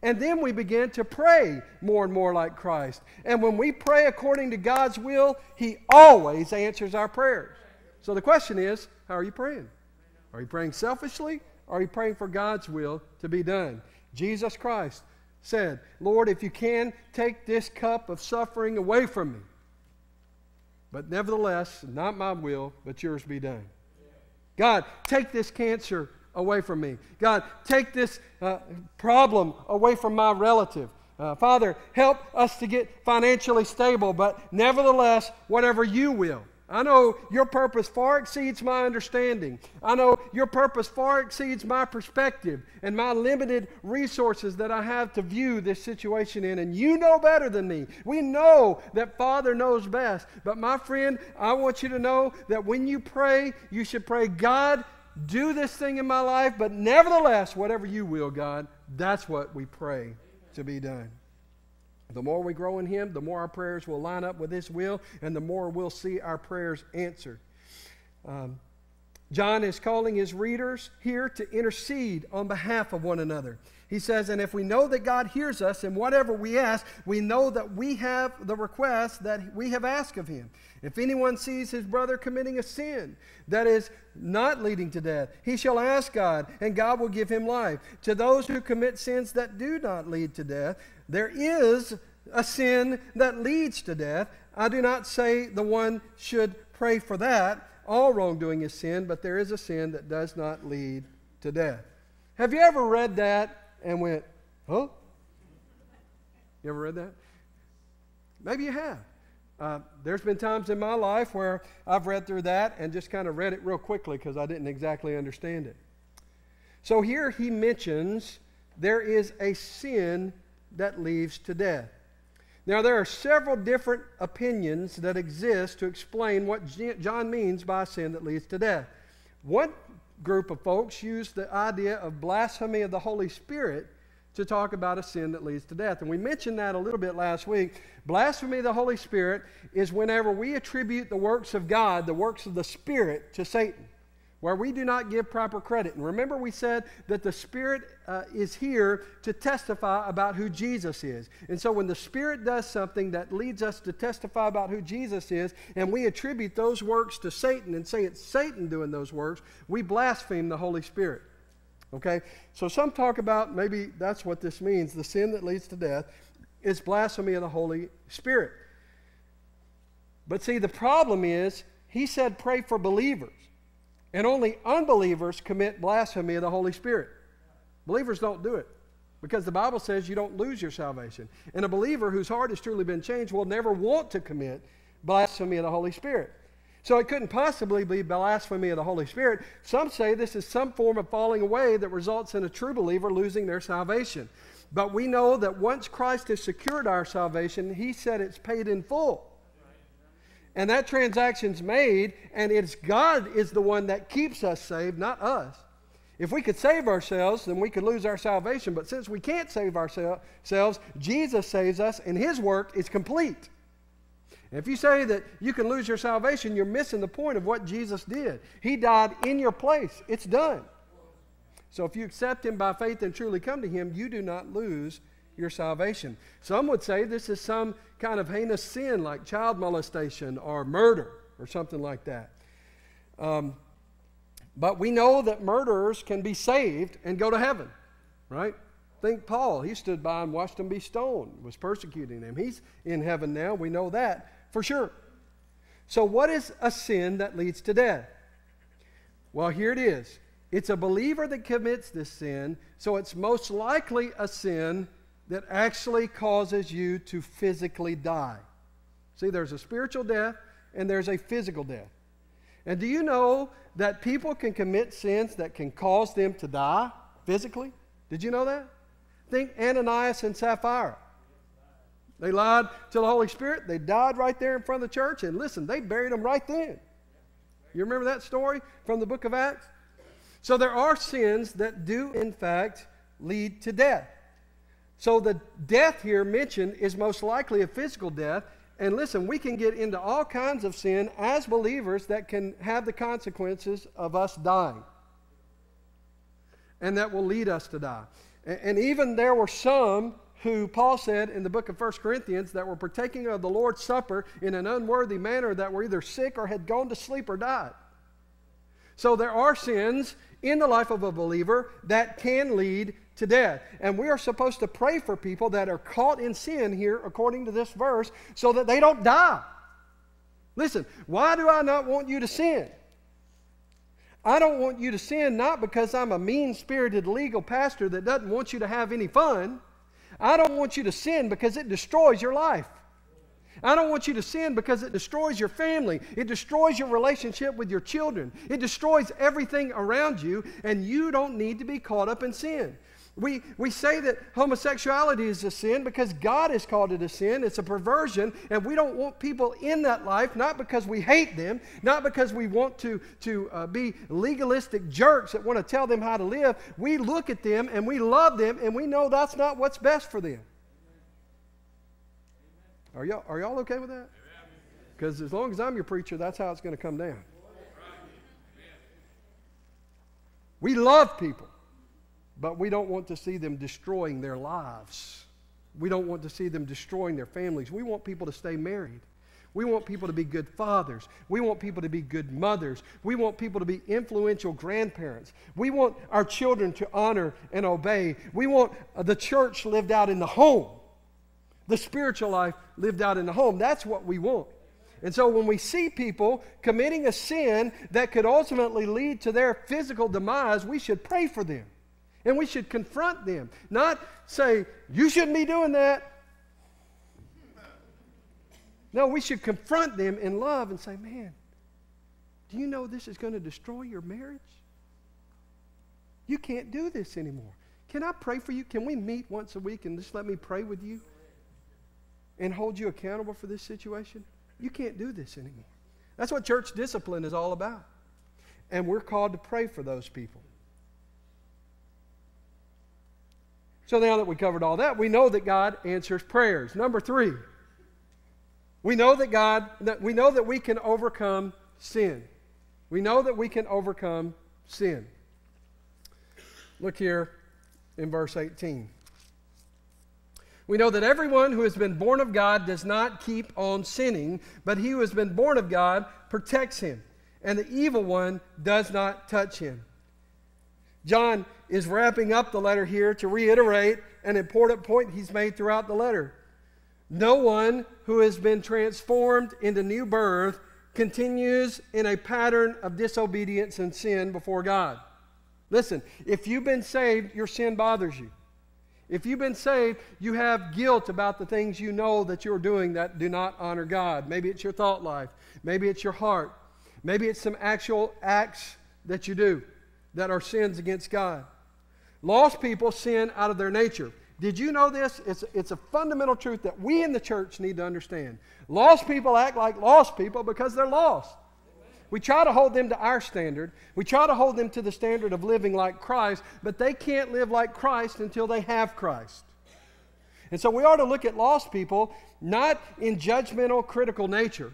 And then we begin to pray more and more like Christ. And when we pray according to God's will, He always answers our prayers. So the question is how are you praying? Are you praying selfishly? Or are you praying for God's will to be done? Jesus Christ said, Lord, if you can, take this cup of suffering away from me. But nevertheless, not my will, but yours be done. God, take this cancer away from me. God, take this uh, problem away from my relative. Uh, Father, help us to get financially stable, but nevertheless, whatever you will. I know your purpose far exceeds my understanding. I know your purpose far exceeds my perspective and my limited resources that I have to view this situation in. And you know better than me. We know that Father knows best. But my friend, I want you to know that when you pray, you should pray, God, do this thing in my life, but nevertheless, whatever you will, God, that's what we pray to be done. The more we grow in Him, the more our prayers will line up with His will, and the more we'll see our prayers answered. Um, John is calling his readers here to intercede on behalf of one another. He says, And if we know that God hears us in whatever we ask, we know that we have the request that we have asked of him. If anyone sees his brother committing a sin that is not leading to death, he shall ask God, and God will give him life. To those who commit sins that do not lead to death, there is a sin that leads to death. I do not say the one should pray for that all wrongdoing is sin, but there is a sin that does not lead to death. Have you ever read that and went, huh? You ever read that? Maybe you have. Uh, there's been times in my life where I've read through that and just kind of read it real quickly because I didn't exactly understand it. So here he mentions there is a sin that leads to death. Now, there are several different opinions that exist to explain what John means by sin that leads to death. One group of folks use the idea of blasphemy of the Holy Spirit to talk about a sin that leads to death. And we mentioned that a little bit last week. Blasphemy of the Holy Spirit is whenever we attribute the works of God, the works of the Spirit, to Satan where we do not give proper credit. And remember, we said that the Spirit uh, is here to testify about who Jesus is. And so when the Spirit does something that leads us to testify about who Jesus is, and we attribute those works to Satan and say it's Satan doing those works, we blaspheme the Holy Spirit. Okay? So some talk about maybe that's what this means. The sin that leads to death is blasphemy of the Holy Spirit. But see, the problem is, he said pray for believers. And only unbelievers commit blasphemy of the Holy Spirit. Believers don't do it because the Bible says you don't lose your salvation. And a believer whose heart has truly been changed will never want to commit blasphemy of the Holy Spirit. So it couldn't possibly be blasphemy of the Holy Spirit. Some say this is some form of falling away that results in a true believer losing their salvation. But we know that once Christ has secured our salvation, He said it's paid in full and that transaction's made, and it's God is the one that keeps us saved, not us. If we could save ourselves, then we could lose our salvation. But since we can't save ourselves, Jesus saves us, and His work is complete. And if you say that you can lose your salvation, you're missing the point of what Jesus did. He died in your place, it's done. So if you accept Him by faith and truly come to Him, you do not lose your salvation. Some would say this is some kind of heinous sin like child molestation or murder or something like that. Um, but we know that murderers can be saved and go to heaven, right? Think Paul. He stood by and watched them be stoned, was persecuting them. He's in heaven now. We know that for sure. So, what is a sin that leads to death? Well, here it is. It's a believer that commits this sin, so it's most likely a sin that actually causes you to physically die. See, there's a spiritual death and there's a physical death. And do you know that people can commit sins that can cause them to die physically? Did you know that? Think Ananias and Sapphira. They lied to the Holy Spirit. They died right there in front of the church. And listen, they buried them right then. You remember that story from the book of Acts? So there are sins that do, in fact, lead to death. So the death here mentioned is most likely a physical death. And listen, we can get into all kinds of sin as believers that can have the consequences of us dying. And that will lead us to die. And even there were some who Paul said in the book of 1 Corinthians that were partaking of the Lord's Supper in an unworthy manner that were either sick or had gone to sleep or died. So there are sins in the life of a believer that can lead to death. And we are supposed to pray for people that are caught in sin here, according to this verse, so that they don't die. Listen, why do I not want you to sin? I don't want you to sin not because I'm a mean spirited legal pastor that doesn't want you to have any fun. I don't want you to sin because it destroys your life. I don't want you to sin because it destroys your family. It destroys your relationship with your children. It destroys everything around you, and you don't need to be caught up in sin. We, we say that homosexuality is a sin because God has called it a sin. It's a perversion, and we don't want people in that life, not because we hate them, not because we want to, to uh, be legalistic jerks that want to tell them how to live. We look at them and we love them, and we know that's not what's best for them. Are y'all, are y'all okay with that? Because as long as I'm your preacher, that's how it's going to come down. We love people, but we don't want to see them destroying their lives. We don't want to see them destroying their families. We want people to stay married. We want people to be good fathers. We want people to be good mothers. We want people to be influential grandparents. We want our children to honor and obey. We want uh, the church lived out in the home, the spiritual life lived out in the home. That's what we want. And so when we see people committing a sin that could ultimately lead to their physical demise, we should pray for them. And we should confront them, not say, You shouldn't be doing that. No, we should confront them in love and say, Man, do you know this is going to destroy your marriage? You can't do this anymore. Can I pray for you? Can we meet once a week and just let me pray with you and hold you accountable for this situation? You can't do this anymore. That's what church discipline is all about. And we're called to pray for those people. So now that we covered all that, we know that God answers prayers. Number three, we know that God, we know that we can overcome sin. We know that we can overcome sin. Look here in verse 18. We know that everyone who has been born of God does not keep on sinning, but he who has been born of God protects him, and the evil one does not touch him. John is wrapping up the letter here to reiterate an important point he's made throughout the letter. No one who has been transformed into new birth continues in a pattern of disobedience and sin before God. Listen, if you've been saved, your sin bothers you. If you've been saved, you have guilt about the things you know that you're doing that do not honor God. Maybe it's your thought life. Maybe it's your heart. Maybe it's some actual acts that you do that are sins against God. Lost people sin out of their nature. Did you know this? It's, it's a fundamental truth that we in the church need to understand. Lost people act like lost people because they're lost. We try to hold them to our standard. We try to hold them to the standard of living like Christ, but they can't live like Christ until they have Christ. And so we ought to look at lost people not in judgmental, critical nature,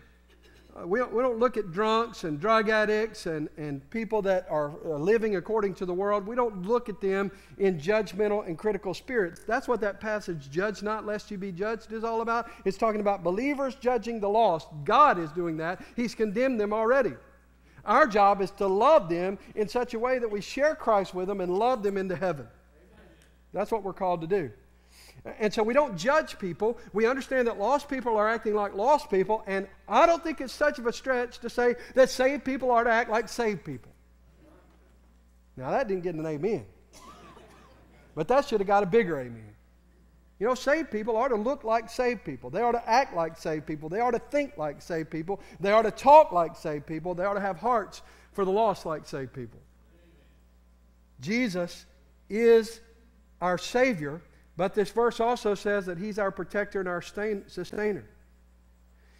we, don't, we don't look at drunks and drug addicts and, and people that are living according to the world. We don't look at them in judgmental and critical spirits. That's what that passage, judge not lest you be judged, is all about. It's talking about believers judging the lost. God is doing that, He's condemned them already. Our job is to love them in such a way that we share Christ with them and love them into heaven. That's what we're called to do. And so we don't judge people. We understand that lost people are acting like lost people. And I don't think it's such of a stretch to say that saved people are to act like saved people. Now, that didn't get an amen. But that should have got a bigger amen. You know, saved people are to look like saved people. They are to act like saved people. They are to think like saved people. They are to talk like saved people. They are to have hearts for the lost like saved people. Jesus is our Savior but this verse also says that He's our protector and our sustainer.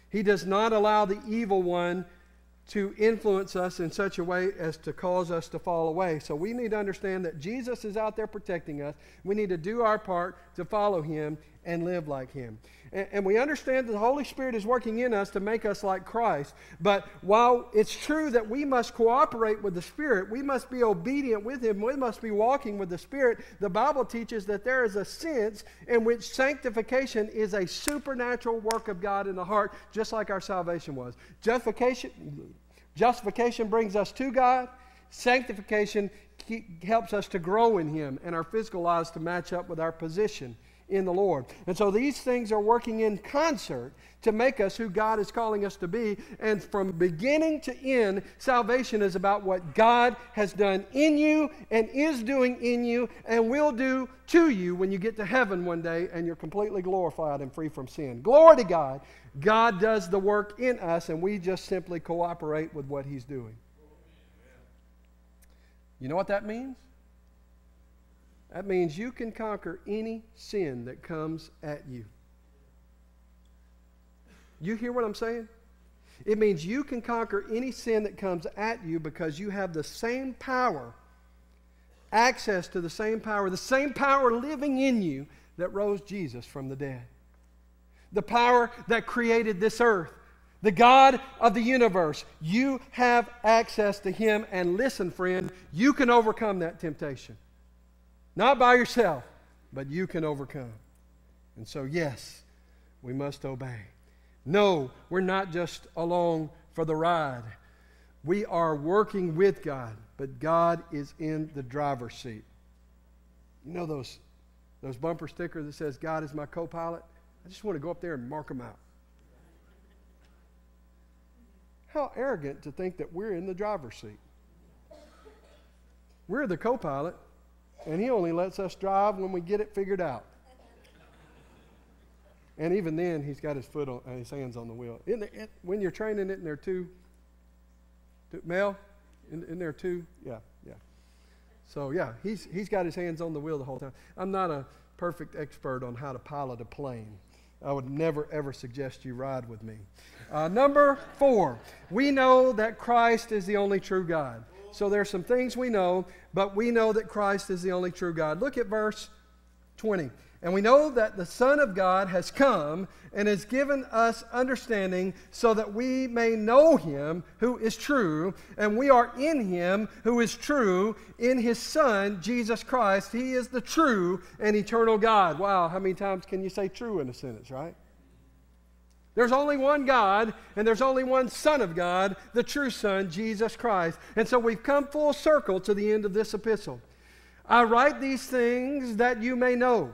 He does not allow the evil one to influence us in such a way as to cause us to fall away. So we need to understand that Jesus is out there protecting us. We need to do our part to follow Him and live like Him. And, and, we understand that the Holy Spirit is working in us to make us like Christ. But while it's true that we must cooperate with the Spirit, we must be obedient with Him, we must be walking with the Spirit, the Bible teaches that there is a sense in which sanctification is a supernatural work of God in the heart, just like our salvation was. Justification, justification brings us to God. Sanctification helps us to grow in Him and our physical lives to match up with our position in the Lord. And so these things are working in concert to make us who God is calling us to be. And from beginning to end, salvation is about what God has done in you and is doing in you and will do to you when you get to heaven one day and you're completely glorified and free from sin. Glory to God. God does the work in us and we just simply cooperate with what He's doing. You know what that means? That means you can conquer any sin that comes at you. You hear what I'm saying? It means you can conquer any sin that comes at you because you have the same power, access to the same power, the same power living in you that rose Jesus from the dead. The power that created this earth, the God of the universe. You have access to Him. And listen, friend, you can overcome that temptation. Not by yourself, but you can overcome. And so, yes, we must obey. No, we're not just along for the ride. We are working with God, but God is in the driver's seat. You know those, those bumper stickers that says, God is my co pilot? I just want to go up there and mark them out. How arrogant to think that we're in the driver's seat. We're the co pilot, and He only lets us drive when we get it figured out. And even then, He's got His foot on, uh, His hands on the wheel. In the, in, when you're training it, and there two, two Mel, in, in there too? Yeah, yeah. So yeah, he's he's got his hands on the wheel the whole time. I'm not a perfect expert on how to pilot a plane. I would never ever suggest you ride with me. Uh, number four, we know that Christ is the only true God. So there's some things we know, but we know that Christ is the only true God. Look at verse 20. And we know that the Son of God has come and has given us understanding so that we may know him who is true, and we are in him who is true in his Son, Jesus Christ. He is the true and eternal God. Wow, how many times can you say true in a sentence, right? There's only one God, and there's only one Son of God, the true Son, Jesus Christ. And so we've come full circle to the end of this epistle. I write these things that you may know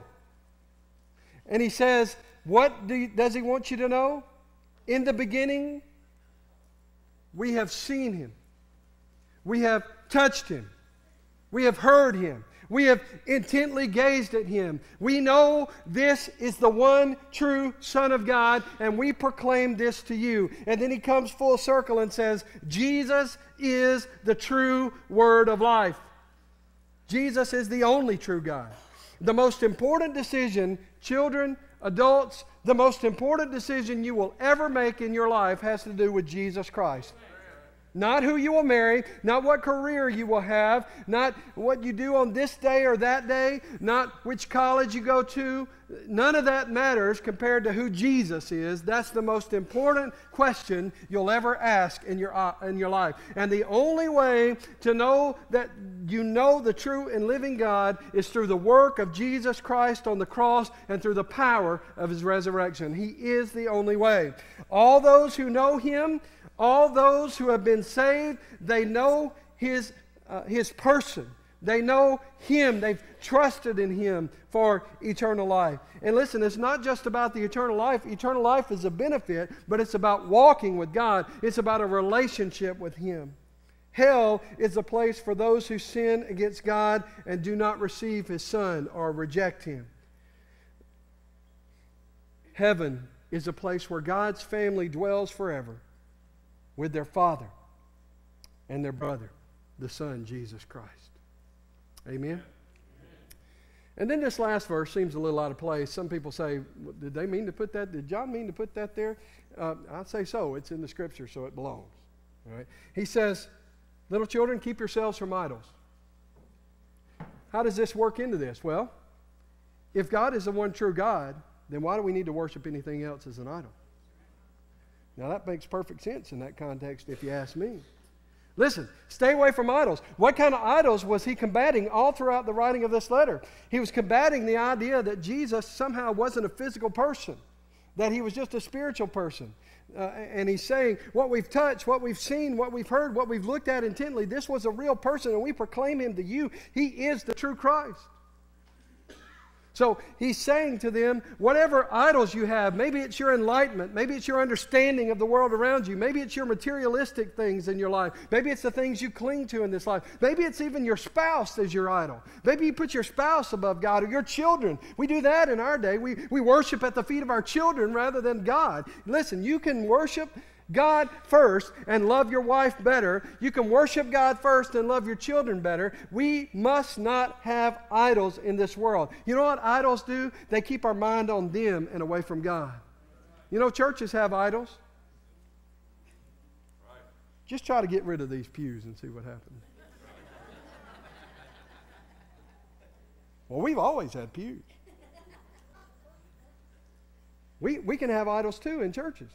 and he says, What do you, does he want you to know? In the beginning, we have seen him, we have touched him, we have heard him. We have intently gazed at him. We know this is the one true Son of God, and we proclaim this to you. And then he comes full circle and says, Jesus is the true word of life. Jesus is the only true God. The most important decision children, adults, the most important decision you will ever make in your life has to do with Jesus Christ. Not who you will marry, not what career you will have, not what you do on this day or that day, not which college you go to. None of that matters compared to who Jesus is. That's the most important question you'll ever ask in your, uh, in your life. And the only way to know that you know the true and living God is through the work of Jesus Christ on the cross and through the power of his resurrection. He is the only way. All those who know him, all those who have been saved, they know his, uh, his person. They know Him. They've trusted in Him for eternal life. And listen, it's not just about the eternal life. Eternal life is a benefit, but it's about walking with God, it's about a relationship with Him. Hell is a place for those who sin against God and do not receive His Son or reject Him. Heaven is a place where God's family dwells forever with their Father and their brother, the Son, Jesus Christ. Amen? And then this last verse seems a little out of place. Some people say, did they mean to put that? Did John mean to put that there? Uh, I'd say so. It's in the scripture, so it belongs. All right? He says, little children, keep yourselves from idols. How does this work into this? Well, if God is the one true God, then why do we need to worship anything else as an idol? Now, that makes perfect sense in that context, if you ask me. Listen, stay away from idols. What kind of idols was he combating all throughout the writing of this letter? He was combating the idea that Jesus somehow wasn't a physical person, that he was just a spiritual person. Uh, and he's saying, What we've touched, what we've seen, what we've heard, what we've looked at intently, this was a real person, and we proclaim him to you. He is the true Christ. So he's saying to them, whatever idols you have, maybe it's your enlightenment, maybe it's your understanding of the world around you, maybe it's your materialistic things in your life, maybe it's the things you cling to in this life, maybe it's even your spouse as your idol. Maybe you put your spouse above God or your children. We do that in our day. We, we worship at the feet of our children rather than God. Listen, you can worship God first and love your wife better. You can worship God first and love your children better. We must not have idols in this world. You know what idols do? They keep our mind on them and away from God. You know, churches have idols. Just try to get rid of these pews and see what happens. well, we've always had pews. We, we can have idols too in churches.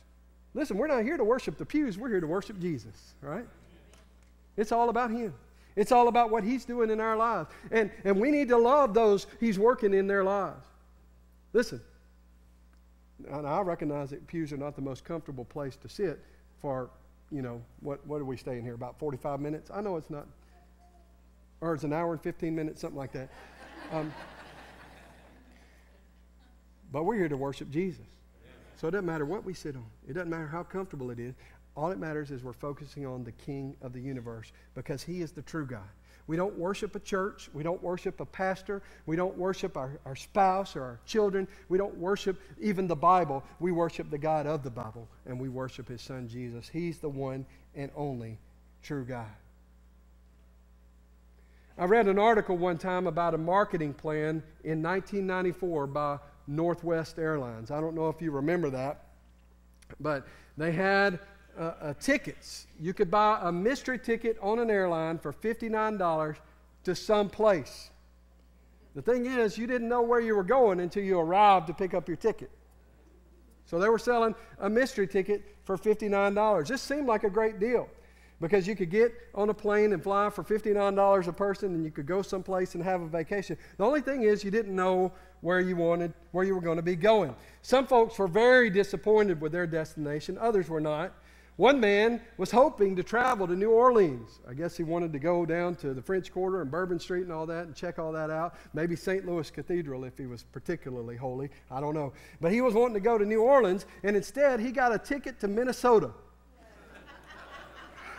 Listen, we're not here to worship the pews, we're here to worship Jesus, right? It's all about Him. It's all about what He's doing in our lives. And, and we need to love those He's working in their lives. Listen, and I recognize that pews are not the most comfortable place to sit for, you know, what, what are we staying here? About 45 minutes? I know it's not. Or it's an hour and 15 minutes, something like that. Um, but we're here to worship Jesus. So it doesn't matter what we sit on, it doesn't matter how comfortable it is. All it matters is we're focusing on the King of the universe because He is the true God. We don't worship a church. We don't worship a pastor. We don't worship our, our spouse or our children. We don't worship even the Bible. We worship the God of the Bible, and we worship His Son Jesus. He's the one and only true God. I read an article one time about a marketing plan in 1994 by Northwest Airlines. I don't know if you remember that, but they had uh, uh, tickets. You could buy a mystery ticket on an airline for $59 to some place. The thing is, you didn't know where you were going until you arrived to pick up your ticket. So they were selling a mystery ticket for $59. This seemed like a great deal because you could get on a plane and fly for $59 a person and you could go someplace and have a vacation. The only thing is you didn't know where you wanted, where you were going to be going. Some folks were very disappointed with their destination, others were not. One man was hoping to travel to New Orleans. I guess he wanted to go down to the French Quarter and Bourbon Street and all that and check all that out. Maybe St. Louis Cathedral if he was particularly holy. I don't know. But he was wanting to go to New Orleans, and instead he got a ticket to Minnesota.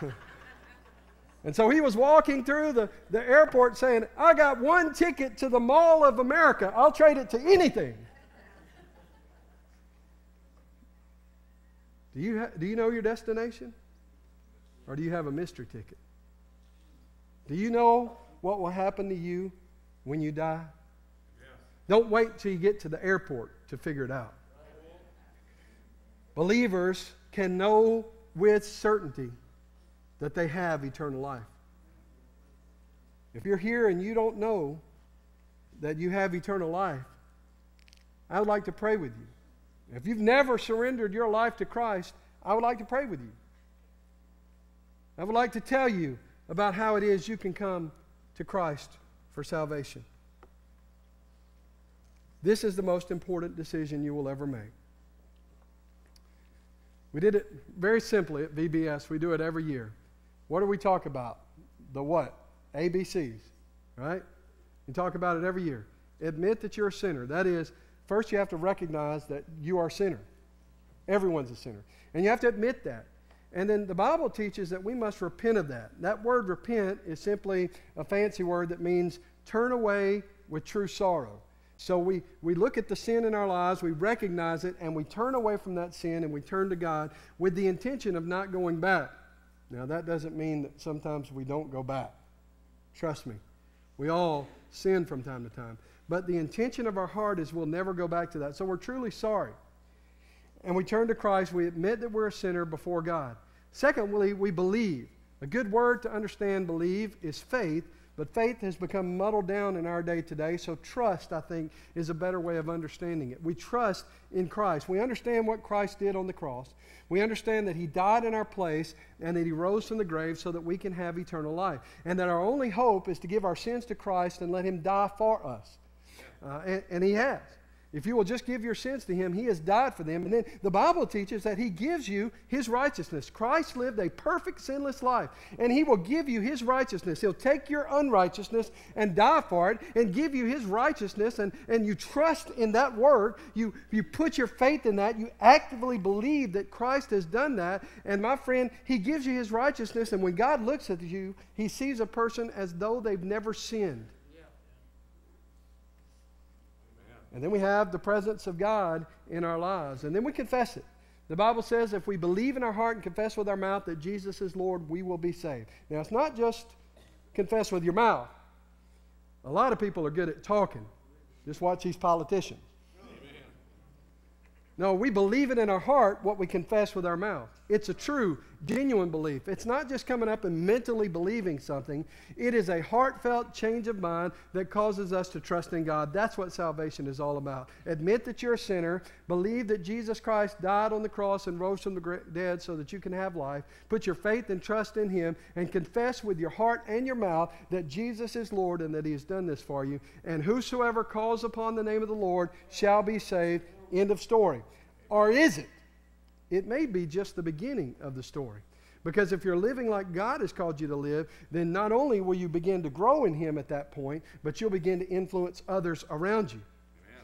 and so he was walking through the, the airport saying, I got one ticket to the Mall of America. I'll trade it to anything. Do you, ha- do you know your destination? Or do you have a mystery ticket? Do you know what will happen to you when you die? Yes. Don't wait till you get to the airport to figure it out. Believers can know with certainty that they have eternal life. If you're here and you don't know that you have eternal life, I would like to pray with you. If you've never surrendered your life to Christ, I would like to pray with you. I would like to tell you about how it is you can come to Christ for salvation. This is the most important decision you will ever make. We did it very simply at VBS. We do it every year. What do we talk about? The what? ABCs, right? You talk about it every year. Admit that you're a sinner. That is, First, you have to recognize that you are a sinner. Everyone's a sinner. And you have to admit that. And then the Bible teaches that we must repent of that. That word repent is simply a fancy word that means turn away with true sorrow. So we, we look at the sin in our lives, we recognize it, and we turn away from that sin and we turn to God with the intention of not going back. Now, that doesn't mean that sometimes we don't go back. Trust me. We all sin from time to time. But the intention of our heart is we'll never go back to that. So we're truly sorry. And we turn to Christ. We admit that we're a sinner before God. Secondly, we believe. A good word to understand believe is faith, but faith has become muddled down in our day today, so trust, I think, is a better way of understanding it. We trust in Christ. We understand what Christ did on the cross. We understand that He died in our place and that He rose from the grave so that we can have eternal life. And that our only hope is to give our sins to Christ and let Him die for us. Uh, and, and He has. If you will just give your sins to Him, He has died for them. And then the Bible teaches that He gives you His righteousness. Christ lived a perfect, sinless life, and He will give you His righteousness. He'll take your unrighteousness and die for it and give you His righteousness, and, and you trust in that word. You, you put your faith in that. You actively believe that Christ has done that. And my friend, He gives you His righteousness, and when God looks at you, He sees a person as though they've never sinned. And then we have the presence of God in our lives. And then we confess it. The Bible says if we believe in our heart and confess with our mouth that Jesus is Lord, we will be saved. Now, it's not just confess with your mouth. A lot of people are good at talking. Just watch these politicians. No, we believe it in our heart what we confess with our mouth. It's a true, genuine belief. It's not just coming up and mentally believing something, it is a heartfelt change of mind that causes us to trust in God. That's what salvation is all about. Admit that you're a sinner, believe that Jesus Christ died on the cross and rose from the dead so that you can have life, put your faith and trust in Him, and confess with your heart and your mouth that Jesus is Lord and that He has done this for you. And whosoever calls upon the name of the Lord shall be saved. End of story. Or is it? It may be just the beginning of the story. Because if you're living like God has called you to live, then not only will you begin to grow in Him at that point, but you'll begin to influence others around you.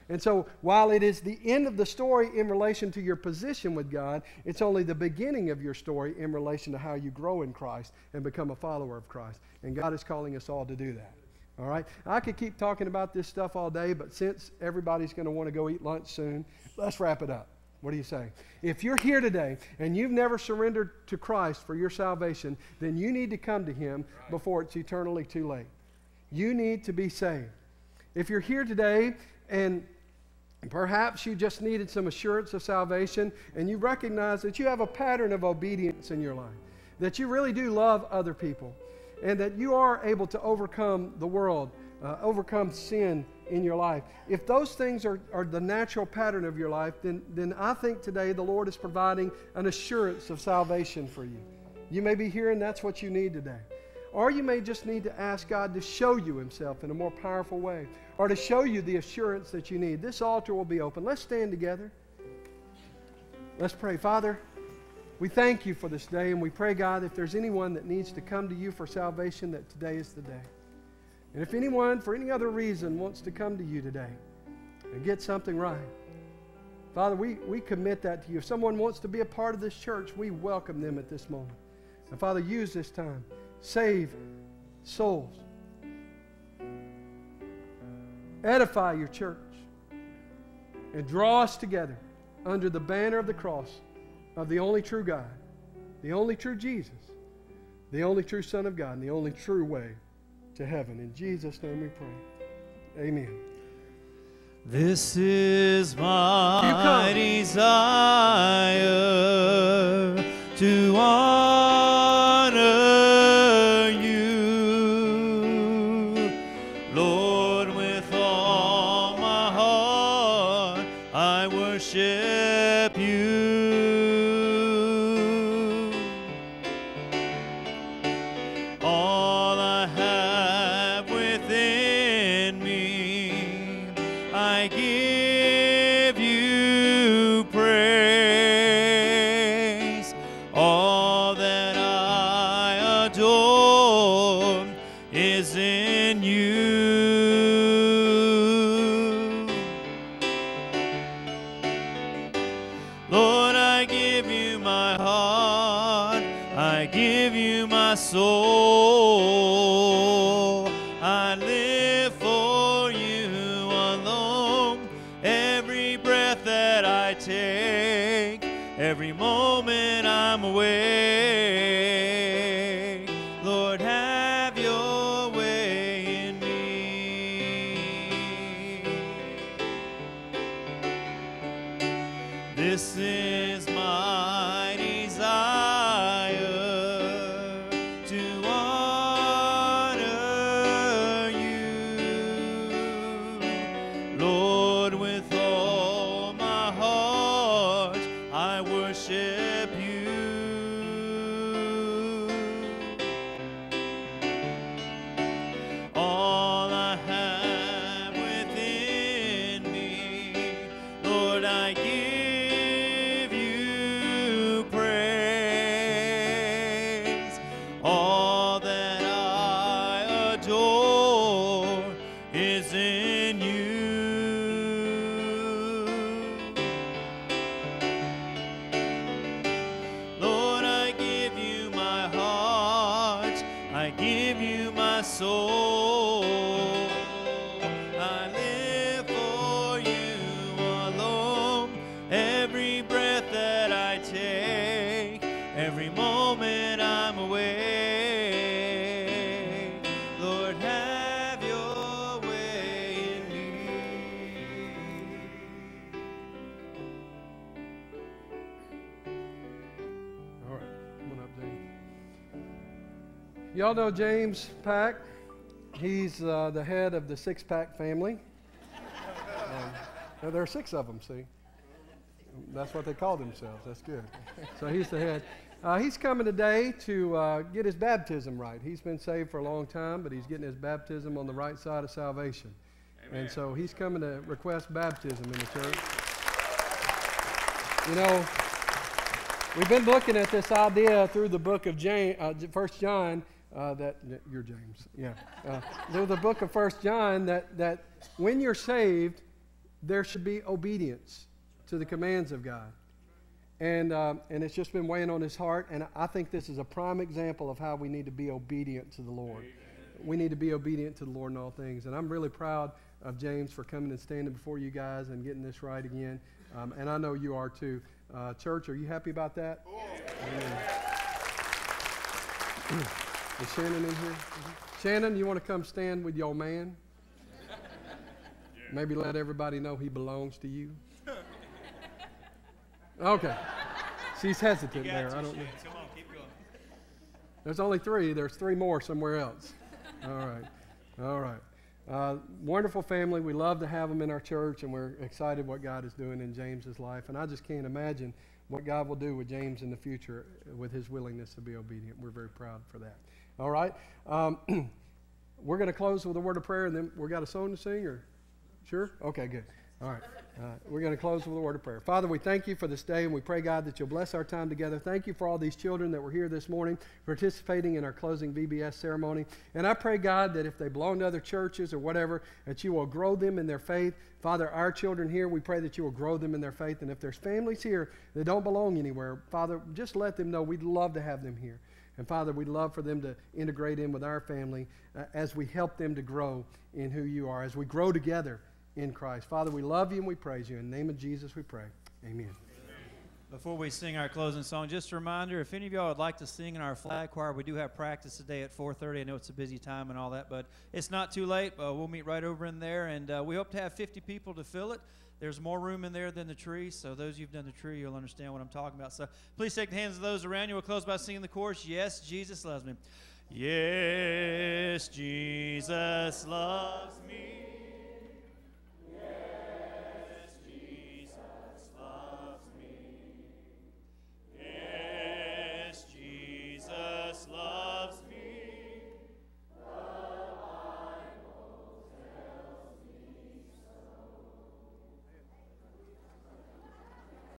And so, while it is the end of the story in relation to your position with God, it's only the beginning of your story in relation to how you grow in Christ and become a follower of Christ. And God is calling us all to do that. All right? I could keep talking about this stuff all day, but since everybody's going to want to go eat lunch soon, let's wrap it up. What do you say? If you're here today and you've never surrendered to Christ for your salvation, then you need to come to Him before it's eternally too late. You need to be saved. If you're here today and perhaps you just needed some assurance of salvation and you recognize that you have a pattern of obedience in your life, that you really do love other people, and that you are able to overcome the world, uh, overcome sin in your life. If those things are, are the natural pattern of your life, then, then I think today the Lord is providing an assurance of salvation for you. You may be here and that's what you need today. Or you may just need to ask God to show you Himself in a more powerful way or to show you the assurance that you need. This altar will be open. Let's stand together. Let's pray. Father, we thank you for this day, and we pray, God, if there's anyone that needs to come to you for salvation, that today is the day. And if anyone, for any other reason, wants to come to you today and get something right, Father, we, we commit that to you. If someone wants to be a part of this church, we welcome them at this moment. And Father, use this time. Save souls. Edify your church. And draw us together under the banner of the cross of the only true God, the only true Jesus, the only true Son of God, and the only true way to heaven. In Jesus' name we pray. Amen. This is my desire to time away. Y'all know James Pack. He's uh, the head of the Six Pack family. Um, there are six of them, see? That's what they call themselves. That's good. So he's the head. Uh, he's coming today to uh, get his baptism right. He's been saved for a long time, but he's getting his baptism on the right side of salvation. Amen. And so he's coming to request baptism in the church. You know, we've been looking at this idea through the book of James, uh, First John. Uh, that you're James, yeah. Uh, through the book of First John, that that when you're saved, there should be obedience to the commands of God. And, uh, and it's just been weighing on his heart. And I think this is a prime example of how we need to be obedient to the Lord. We need to be obedient to the Lord in all things. And I'm really proud of James for coming and standing before you guys and getting this right again. Um, and I know you are too. Uh, church, are you happy about that? Is Shannon in here? Mm-hmm. Shannon, you want to come stand with your man? Maybe let everybody know he belongs to you. Okay. She's hesitant there. I don't know. Come on, keep going. There's only three. There's three more somewhere else. All right. All right. Uh, wonderful family. We love to have them in our church, and we're excited what God is doing in James's life. And I just can't imagine what God will do with James in the future with his willingness to be obedient. We're very proud for that. All right. Um, we're going to close with a word of prayer, and then we got a song to sing, or sure? Okay, good. All right. Uh, we're going to close with a word of prayer. Father, we thank you for this day, and we pray, God, that you'll bless our time together. Thank you for all these children that were here this morning participating in our closing VBS ceremony. And I pray, God, that if they belong to other churches or whatever, that you will grow them in their faith. Father, our children here, we pray that you will grow them in their faith. And if there's families here that don't belong anywhere, Father, just let them know we'd love to have them here. And Father, we'd love for them to integrate in with our family uh, as we help them to grow in who you are, as we grow together in Christ. Father, we love you and we praise you. In the name of Jesus, we pray. Amen. Before we sing our closing song, just a reminder: if any of y'all would like to sing in our flag choir, we do have practice today at 4:30. I know it's a busy time and all that, but it's not too late. Uh, we'll meet right over in there, and uh, we hope to have 50 people to fill it. There's more room in there than the tree, so those you've done the tree, you'll understand what I'm talking about. So please take the hands of those around you. We'll close by singing the chorus. Yes, Jesus loves me. Yes, Jesus loves me.